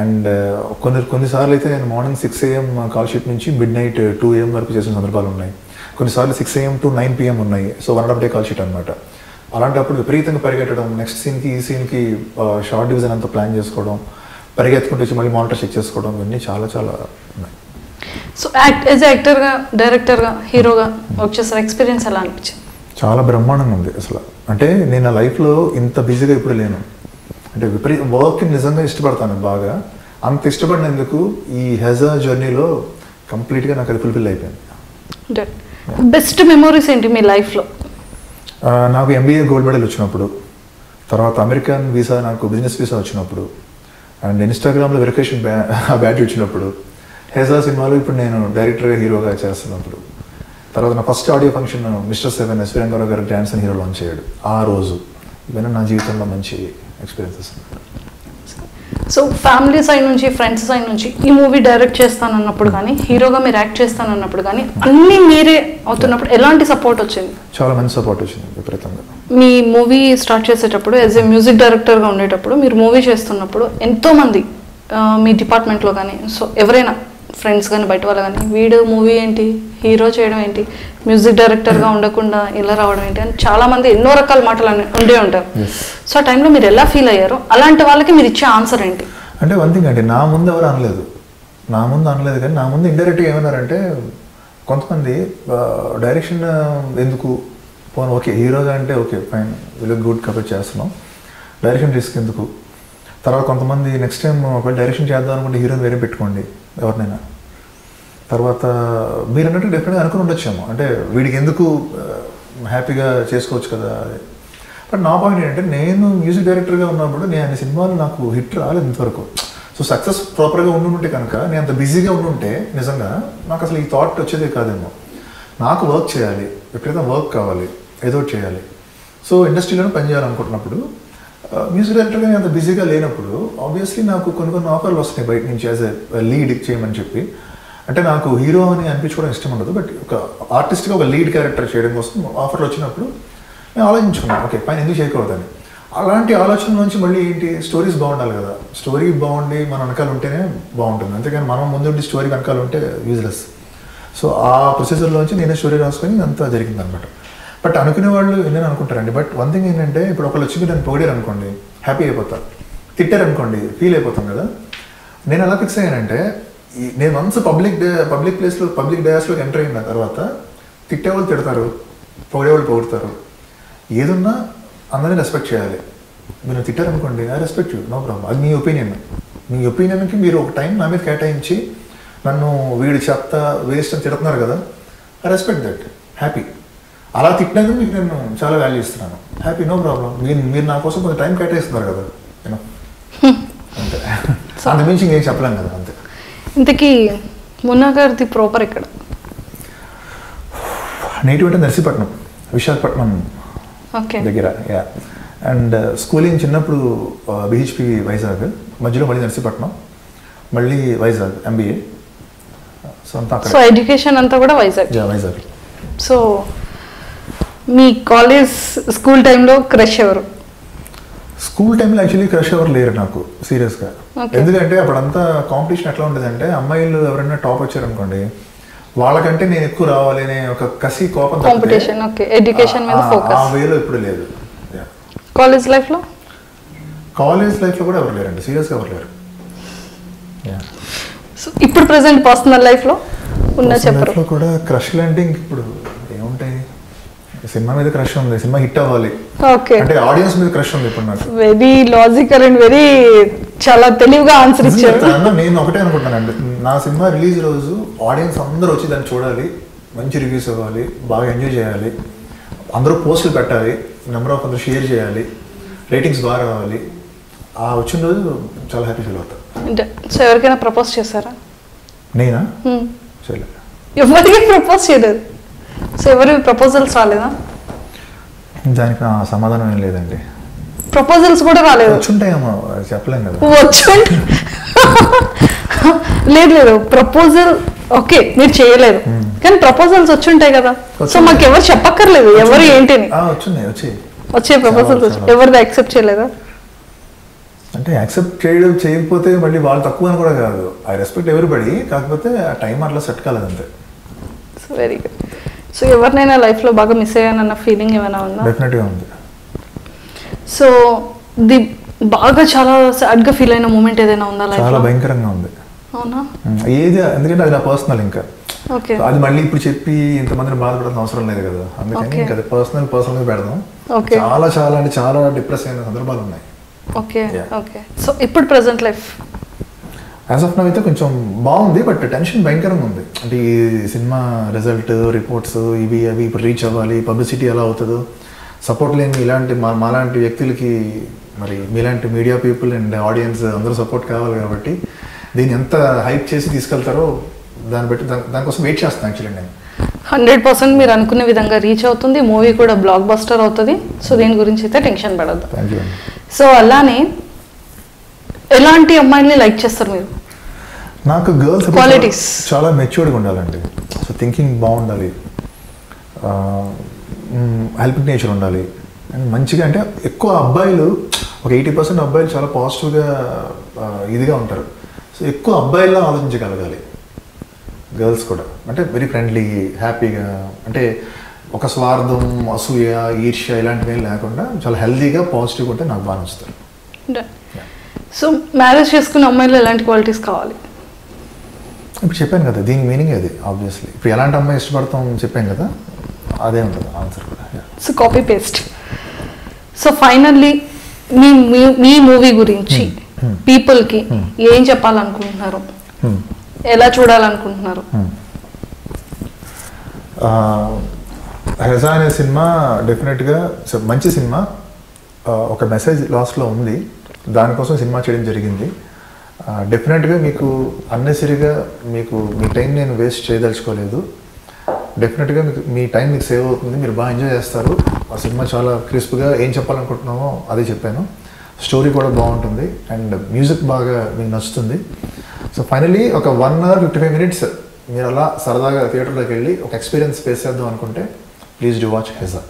అండ్ uh, కొన్ని కొన్నిసార్లు అయితే నేను morning six AM call sheet నుంచి మిడ్ నైట్ టూ ఏఎం వరకు చేసిన సందర్భాలు ఉన్నాయి. కొన్నిసార్లు six AM to nine PM ఉన్నాయి. So one and half day call sheet అనమాట అలాంటప్పుడు విపరీతంగా పరిగెట్టడం నెక్స్ట్ సీన్కి ఈ సీన్కి షార్ట్ డివిజన్ అంతా ప్లాన్ చేసుకోవడం పరిగెత్తుకుంటూ వచ్చి మళ్ళీ మానిటర్ చెక్ చేసుకోవడం ఇవన్నీ చాలా చాలా ఉన్నాయి. సో యాక్ట్ యాజ్ యాక్టర్గా డైరెక్టర్గా హీరోగా వర్క్ చేసిన ఎక్స్పీరియన్స్ ఎలా అనిపించింది? చాలా బ్రహ్మాండంగా ఉంది అసలు. అంటే నేను నా లైఫ్లో ఇంత బిజీగా ఇప్పుడు లేను. అంటే విపరీత వర్క్ నిజంగా ఇష్టపడతాను బాగా. అంత ఇష్టపడినందుకు ఈ హెజా జర్నీలో కంప్లీట్గా నాకు అది ఫుల్ఫిల్ అయిపోయింది. బెస్ట్ మెమోరీస్ ఏంటి మీ లైఫ్లో? నాకు ఎంబీఏ గోల్డ్ మెడల్ వచ్చినప్పుడు తర్వాత అమెరికన్ వీసా నాకు బిజినెస్ వీసా వచ్చినప్పుడు అండ్ ఇన్స్టాగ్రామ్లో వెరిఫికేషన్ బ్యా బ్యాట్ వచ్చినప్పుడు హెజా సినిమాలో ఇప్పుడు నేను డైరెక్టర్గా హీరోగా చేస్తున్నప్పుడు. తర్వాత నా first audio function mister seven S Rangarao garu dance and hero launch చేయడు ఆ రోజు ఇవన్నీ నా జీవితంలో మంచి ఎక్స్పీరియన్సెస్ సో ఫ్యామిలీ సైడ్ నుంచి ఫ్రెండ్స్ సైడ్ నుంచి ఈ మూవీ డైరెక్ట్ చేస్తానన్నప్పుడు కానీ హీరోగా మీరు యాక్ట్ చేస్తానన్నప్పుడు కానీ అన్నీ మీరే అవుతున్నప్పుడు ఎలాంటి సపోర్ట్ వచ్చింది? చాలా మంచి సపోర్ట్ వచ్చింది విపరీతంగా. మీ మూవీ స్టార్ట్ చేసేటప్పుడు యాజ్ ఏ మ్యూజిక్ డైరెక్టర్గా ఉండేటప్పుడు మీరు మూవీ చేస్తున్నప్పుడు ఎంతోమంది మీ డిపార్ట్మెంట్లో కానీ సో ఎవరైనా ఫ్రెండ్స్ కానీ బయట వాళ్ళు కానీ వీడు మూవీ ఏంటి హీరో చేయడం ఏంటి మ్యూజిక్ డైరెక్టర్గా ఉండకుండా ఇలా రావడం ఏంటి అని చాలామంది ఎన్నో రకాల మాటలు అని ఉండే ఉంటారు. సో ఆ టైంలో మీరు ఎలా ఫీల్ అయ్యారో అలాంటి వాళ్ళకి మీరు ఇచ్చే ఆన్సర్ ఏంటి? అంటే వన్ థింగ్ అంటే నా ముందు ఎవరు అనలేదు. నా ముందు అనలేదు కానీ నా ముందు ఇండైరెక్ట్గా ఏమన్నారంటే కొంతమంది డైరెక్షన్ ఎందుకు? పోను ఓకే హీరోగా అంటే ఓకే ఫైన్ వీళ్ళు గుడ్ కవర్ చేస్తున్నాం. డైరెక్షన్ రిస్క్ ఎందుకు? తర్వాత కొంతమంది నెక్స్ట్ టైం ఒకవేళ డైరెక్షన్ చేద్దాం అనుకుంటే హీరోని వేరే పెట్టుకోండి ఎవరినైనా. తర్వాత మీరు అన్నట్టు డెఫినెట్గా అనుకుని ఉండొచ్చేమో. అంటే వీడికి ఎందుకు హ్యాపీగా చేసుకోవచ్చు కదా బట్ నా పాయింట్ ఏంటంటే నేను మ్యూజిక్ డైరెక్టర్గా ఉన్నప్పుడు నేను అన్ని సినిమాలు నాకు హిట్ రాలేదు ఇంతవరకు. సో సక్సెస్ ప్రాపర్గా ఉండుంటే కనుక నేను అంత బిజీగా ఉండుంటే నిజంగా నాకు అసలు ఈ థాట్ వచ్చేదే కాదేమో. నాకు వర్క్ చేయాలి ఎప్పుడైతే వర్క్ కావాలి ఏదో ఒకటి చేయాలి. సో ఇండస్ట్రీలోనే పని చేయాలనుకుంటున్నప్పుడు మ్యూజిక్ డైరెక్టర్గా నేను అంత బిజీగా లేనప్పుడు ఆబ్వియస్లీ నాకు కొన్ని కొన్ని ఆఫర్లు వస్తాయి బయట నుంచి యాజ్ ఎ లీడ్ చేయమని చెప్పి. అంటే నాకు హీరో అని అనిపించుకోవడం ఇష్టం ఉండదు బట్ ఒక ఆర్టిస్ట్గా ఒక లీడ్ క్యారెక్టర్ చేయడం కోసం ఆఫర్లు వచ్చినప్పుడు నేను ఆలోచించుకున్నాను. ఓకే పైన ఎందుకు చేయకూడదని అలాంటి ఆలోచన నుంచి మళ్ళీ ఏంటి స్టోరీస్ బాగుండాలి కదా. స్టోరీ బాగుండి మన వెనకాల ఉంటేనే బాగుంటుంది. అంతేకాని మనం ముందుండి స్టోరీ వెనకాల ఉంటే యూజ్లెస్ సో ఆ ప్రొసెసర్లోంచి నేనే స్టోరీ రాసుకొని అంతా జరిగింది అనమాట బట్ అనుకునే వాళ్ళు వెళ్ళని అనుకుంటారండి. బట్ వన్ థింగ్ ఏంటంటే ఇప్పుడు ఒకళ్ళు వచ్చి నన్ను పొగిడారు అనుకోండి హ్యాపీ అయిపోతారు. తిట్టారు అనుకోండి ఫీల్ అయిపోతాం కదా. నేను ఎలా ఫిక్స్ అయ్యానంటే ఈ- నేను వన్స్ పబ్లిక్ డే పబ్లిక్ ప్లేస్లో పబ్లిక్ డయాస్లో ఎంటర్ అయిన తర్వాత తిట్టేవాళ్ళు తిడతారు పొగిడేవాళ్ళు పొగుడతారు. ఏదున్నా అందరినీ రెస్పెక్ట్ చేయాలి. మీరు తిట్టారనుకోండి I respect you no problem అది మీ ఒపీనియన్ మీ ఒపీనియన్కి మీరు ఒక టైం నా మీద కేటాయించి నన్ను వీడి చెత్త వేస్ట్ అని తిడుతున్నారు కదా ఐ రెస్పెక్ట్ దట్ హ్యాపీ అలా తిట్టినందుకు మీకు నేను చాలా వాల్యూ ఇస్తున్నాను. హ్యాపీ నో ప్రాబ్లం మీరు మీరు నా కోసం కొంచెం టైం కేటాయిస్తున్నారు కదా యూనో అంత. మించి ఇంకేం చెప్పలేం కదా అంతే. ఇంతకీ మున్నా గారిది ప్రాపర్ ఇక్కడ నేటివ్ అంటే నర్సీపట్నం విశాఖపట్నం ఓకే. దగ్గర యా అండ్ స్కూలింగ్ చిన్నప్పుడు బిహెచ్పి వైజాగ్ మధ్యలో మళ్ళీ నర్సీపట్నం మళ్ళీ వైజాగ్ ఎంబీఏ సో అంతా సో ఎడ్యుకేషన్ అంతా కూడా వైజాగ్. వైజాగ్. సో మీ కాలేజ్ స్కూల్ టైంలో క్రష్ ఎవరు? స్కూల్ టైంలో యాక్చువల్లీ క్రష్ ఎవరు లేరు నాకు సీరియస్గా. ఎందుకంటే అప్పుడంతా కాంపిటీషన్ ఎట్లా ఉండేదంటే అమ్మాయిలు ఎవరైనా టాప్ వచ్చారనుకోండి వాళ్ళకంటే నేను ఎక్కువ రావాలి అనే ఒక కసి కోపం కాంపిటీషన్ ఓకే ఎడ్యుకేషన్ మీద ఆ- ఆ ఫోకస్ వేలో ఇప్పుడు లేదు. కాలేజ్ లైఫ్లో కాలేజ్ లైఫ్లో కూడా ఎవరు లేరండి సీరియస్గా ఎవరు లేరు. ఇప్పుడు ప్రెసెంట్ పర్సనల్ లైఫ్లో ఉన్న చెప్పరు. కూడా క్రష్ అంటే ఇంక ఇప్పుడు సినిమా మీద క్రష్ ఉంది సినిమా హిట్ అవ్వాలి. ఓకే. అంటే ఆడియన్స్ మీద క్రష్ ఉంది ఇప్పుడు నాకు. వెరీ లాజికల్ అండ్ వెరీ చాలా తెలివిగా ఆన్సర్ ఇచ్చారు. నేను ఒకటే అనుకుంటున్నానండి. నా సినిమా రిలీజ్ రోజు ఆడియన్స్ అందరూ వచ్చి దాన్ని చూడాలి మంచి రివ్యూస్ ఇవ్వాలి బాగా ఎంజాయ్ చేయాలి. అందరూ పోస్టులు పెట్టాలి నెంబర్ ఆఫ్ అందరూ షేర్ చేయాలి రేటింగ్స్ బాగా రావాలి. ఆ వచ్చిన రోజు చాలా హ్యాపీ ఫీల్ అవుతా. అంటే సో ఎవరికైనా ప్రపోజ్ చేశారా? నేనా. చేయలేదు ఎవరికి ప్రపోజ్ చేయలేదు. సో ఎవరి ప్రపోజల్స్ రాలేదా? దానికి సమాధానం ఏం లేదండి. ప్రపోజల్స్ కూడా రాలేదు. వచ్చుంటాయేమో చెప్పలేం కదా. వచ్చు లేదు లేదు ప్రపోజల్ ఓకే మీరు చేయలేదు. కానీ ప్రపోజల్స్ వచ్చి ఉంటాయి కదా. సో వచ్చుంటాయి. మాకు ఎవరు చెప్పక్కర్లేదు ఎవరు ఏంటిని? వచ్చి వచ్చే ప్రపోజల్స్. ఎవరిది యాక్సెప్ట్ చేయలేదా? అంటే యాక్సెప్ట్ చేయడం చేయకపోతే మళ్ళీ వాళ్ళు తక్కువ అని కూడా కాదు. ఐ రెస్పెక్ట్ ఎవరిబడి కాకపోతే ఆ టైం అట్లా సెట్ కాలేదంతే. సో వెరీ గుడ్ సో ఎవరినైనా లైఫ్లో బాగా మిస్ అయ్యానన్న ఫీలింగ్ ఏమైనా ఉందా? డెఫినెట్గా ఉంది. సో ది బాగా చాలా సాడ్గా ఫీల్ అయిన మూమెంట్ ఏదైనా ఉందా చాలా లైఫ్లో భయంకరంగా ఉంది. అవునా? ఏది ఎందుకంటే అది నా పర్సనల్ ఇంకా. ఓకే. అది మళ్ళీ ఇప్పుడు చెప్పి ఇంతమందిని బాధపడాల్సిన అవసరం లేదు కదా. అందుకని. ఇంకా పర్సనల్ పర్సనల్ పెడదాం. చాలా చాలా అంటే చాలా డిప్రెస్ అయిన సందర్భాలు ఉన్నాయి. ఓకే. ఓకే. సో ఇప్పుడు present life as of now అయితే కొంచెం బాగుంది బట్ టెన్షన్ భయంకరంగా ఉంది. అంటే ఈ సినిమా రిజల్ట్ రిపోర్ట్స్ ఇవి అవి ఇప్పుడు రీచ్ అవ్వాలి పబ్లిసిటీ ఎలా అవుతుందో. సపోర్ట్ లేని ఇలాంటి మా మాలాంటి వ్యక్తులకి మరి మీలాంటి మీడియా పీపుల్ అండ్ ఆడియన్స్ అందరూ సపోర్ట్ కావాలి కాబట్టి దీన్ని ఎంత హైప్ చేసి తీసుకెళ్తారో దాన్ని బట్టి దాని దానికోసం వెయిట్ చేస్తాను యాక్చువల్లీ నేను. హండ్రెడ్ పర్సెంట్ మీరు అనుకున్న విధంగా రీచ్ అవుతుంది. మూవీ కూడా బ్లాక్ బస్టర్ అవుతుంది. సో దీని గురించి అయితే టెన్షన్ పడద్దు. సో అలానే ఎలాంటి అమ్మాయిల్ని లైక్ చేస్తారు మీరు? నాకు గర్ల్స్ Qualities. చాలా మెచ్యూర్డ్గా ఉండాలండి. సో థింకింగ్ బాగుండాలి. హెల్పింగ్ నేచర్ ఉండాలి. అండ్ మంచిగా అంటే ఎక్కువ అబ్బాయిలు ఒక ఎయిటీ పర్సెంట్ అబ్బాయిలు చాలా పాజిటివ్గా ఇదిగా ఉంటారు. సో ఎక్కువ అబ్బాయిలా ఆలోచించగలగాలి. గర్ల్స్ కూడా. అంటే వెరీ ఫ్రెండ్లీ హ్యాపీగా అంటే ఒక స్వార్థం అసూయ ఈర్ష్య ఇలాంటివి లేకుండా చాలా హెల్తీగా పాజిటివ్గా ఉంటే నాకు బాగా నచ్చుతారు. సో మ్యారేజ్ చేసుకున్న అమ్మాయిలు ఎలాంటి క్వాలిటీస్ కావాలి? ఇప్పుడు చెప్పాను కదా దీని మీనింగ్ అది ఆబ్వియస్లీ ఇప్పుడు ఎలాంటి అమ్మాయి ఇష్టపడతాం చెప్పాను కదా అదే ఉంటుంది ఆన్సర్ కూడా. So copy paste so finally మీ మీ- మూవీ గురించి Hmm. పీపుల్కి ఏం చెప్పాలనుకుంటున్నారు? Hmm. ఎలా చూడాలనుకుంటున్నారు? Hmm. హెజా అనే సినిమా డెఫినెట్గా స- మంచి సినిమా. ఒక మెసేజ్ లాస్ట్లో ఉంది. దానికోసం సినిమా చేయడం జరిగింది. డెఫినెట్గా మీకు అన్నెసరిగా మీకు మీ టైం నేను వేస్ట్ చేయదలుచుకోలేదు. డెఫినెట్గా మీకు మీ టైం మీకు సేవ్ అవుతుంది. మీరు బాగా ఎంజాయ్ చేస్తారు. ఆ సినిమా చాలా క్రిస్ప్గా ఏం చెప్పాలనుకుంటున్నామో అదే చెప్పాను. స్టోరీ కూడా బాగుంటుంది అండ్ మ్యూజిక్ బాగా మీకు నచ్చుతుంది. సో ఫైనలీ ఒక one hour fifty five minutes మీరు అలా సరదాగా థియేటర్లోకి వెళ్ళి ఒక ఎక్స్పీరియన్స్ ఫేస్ చేద్దాం అనుకుంటే ప్లీజ్ డూ వాచ్ హెజర్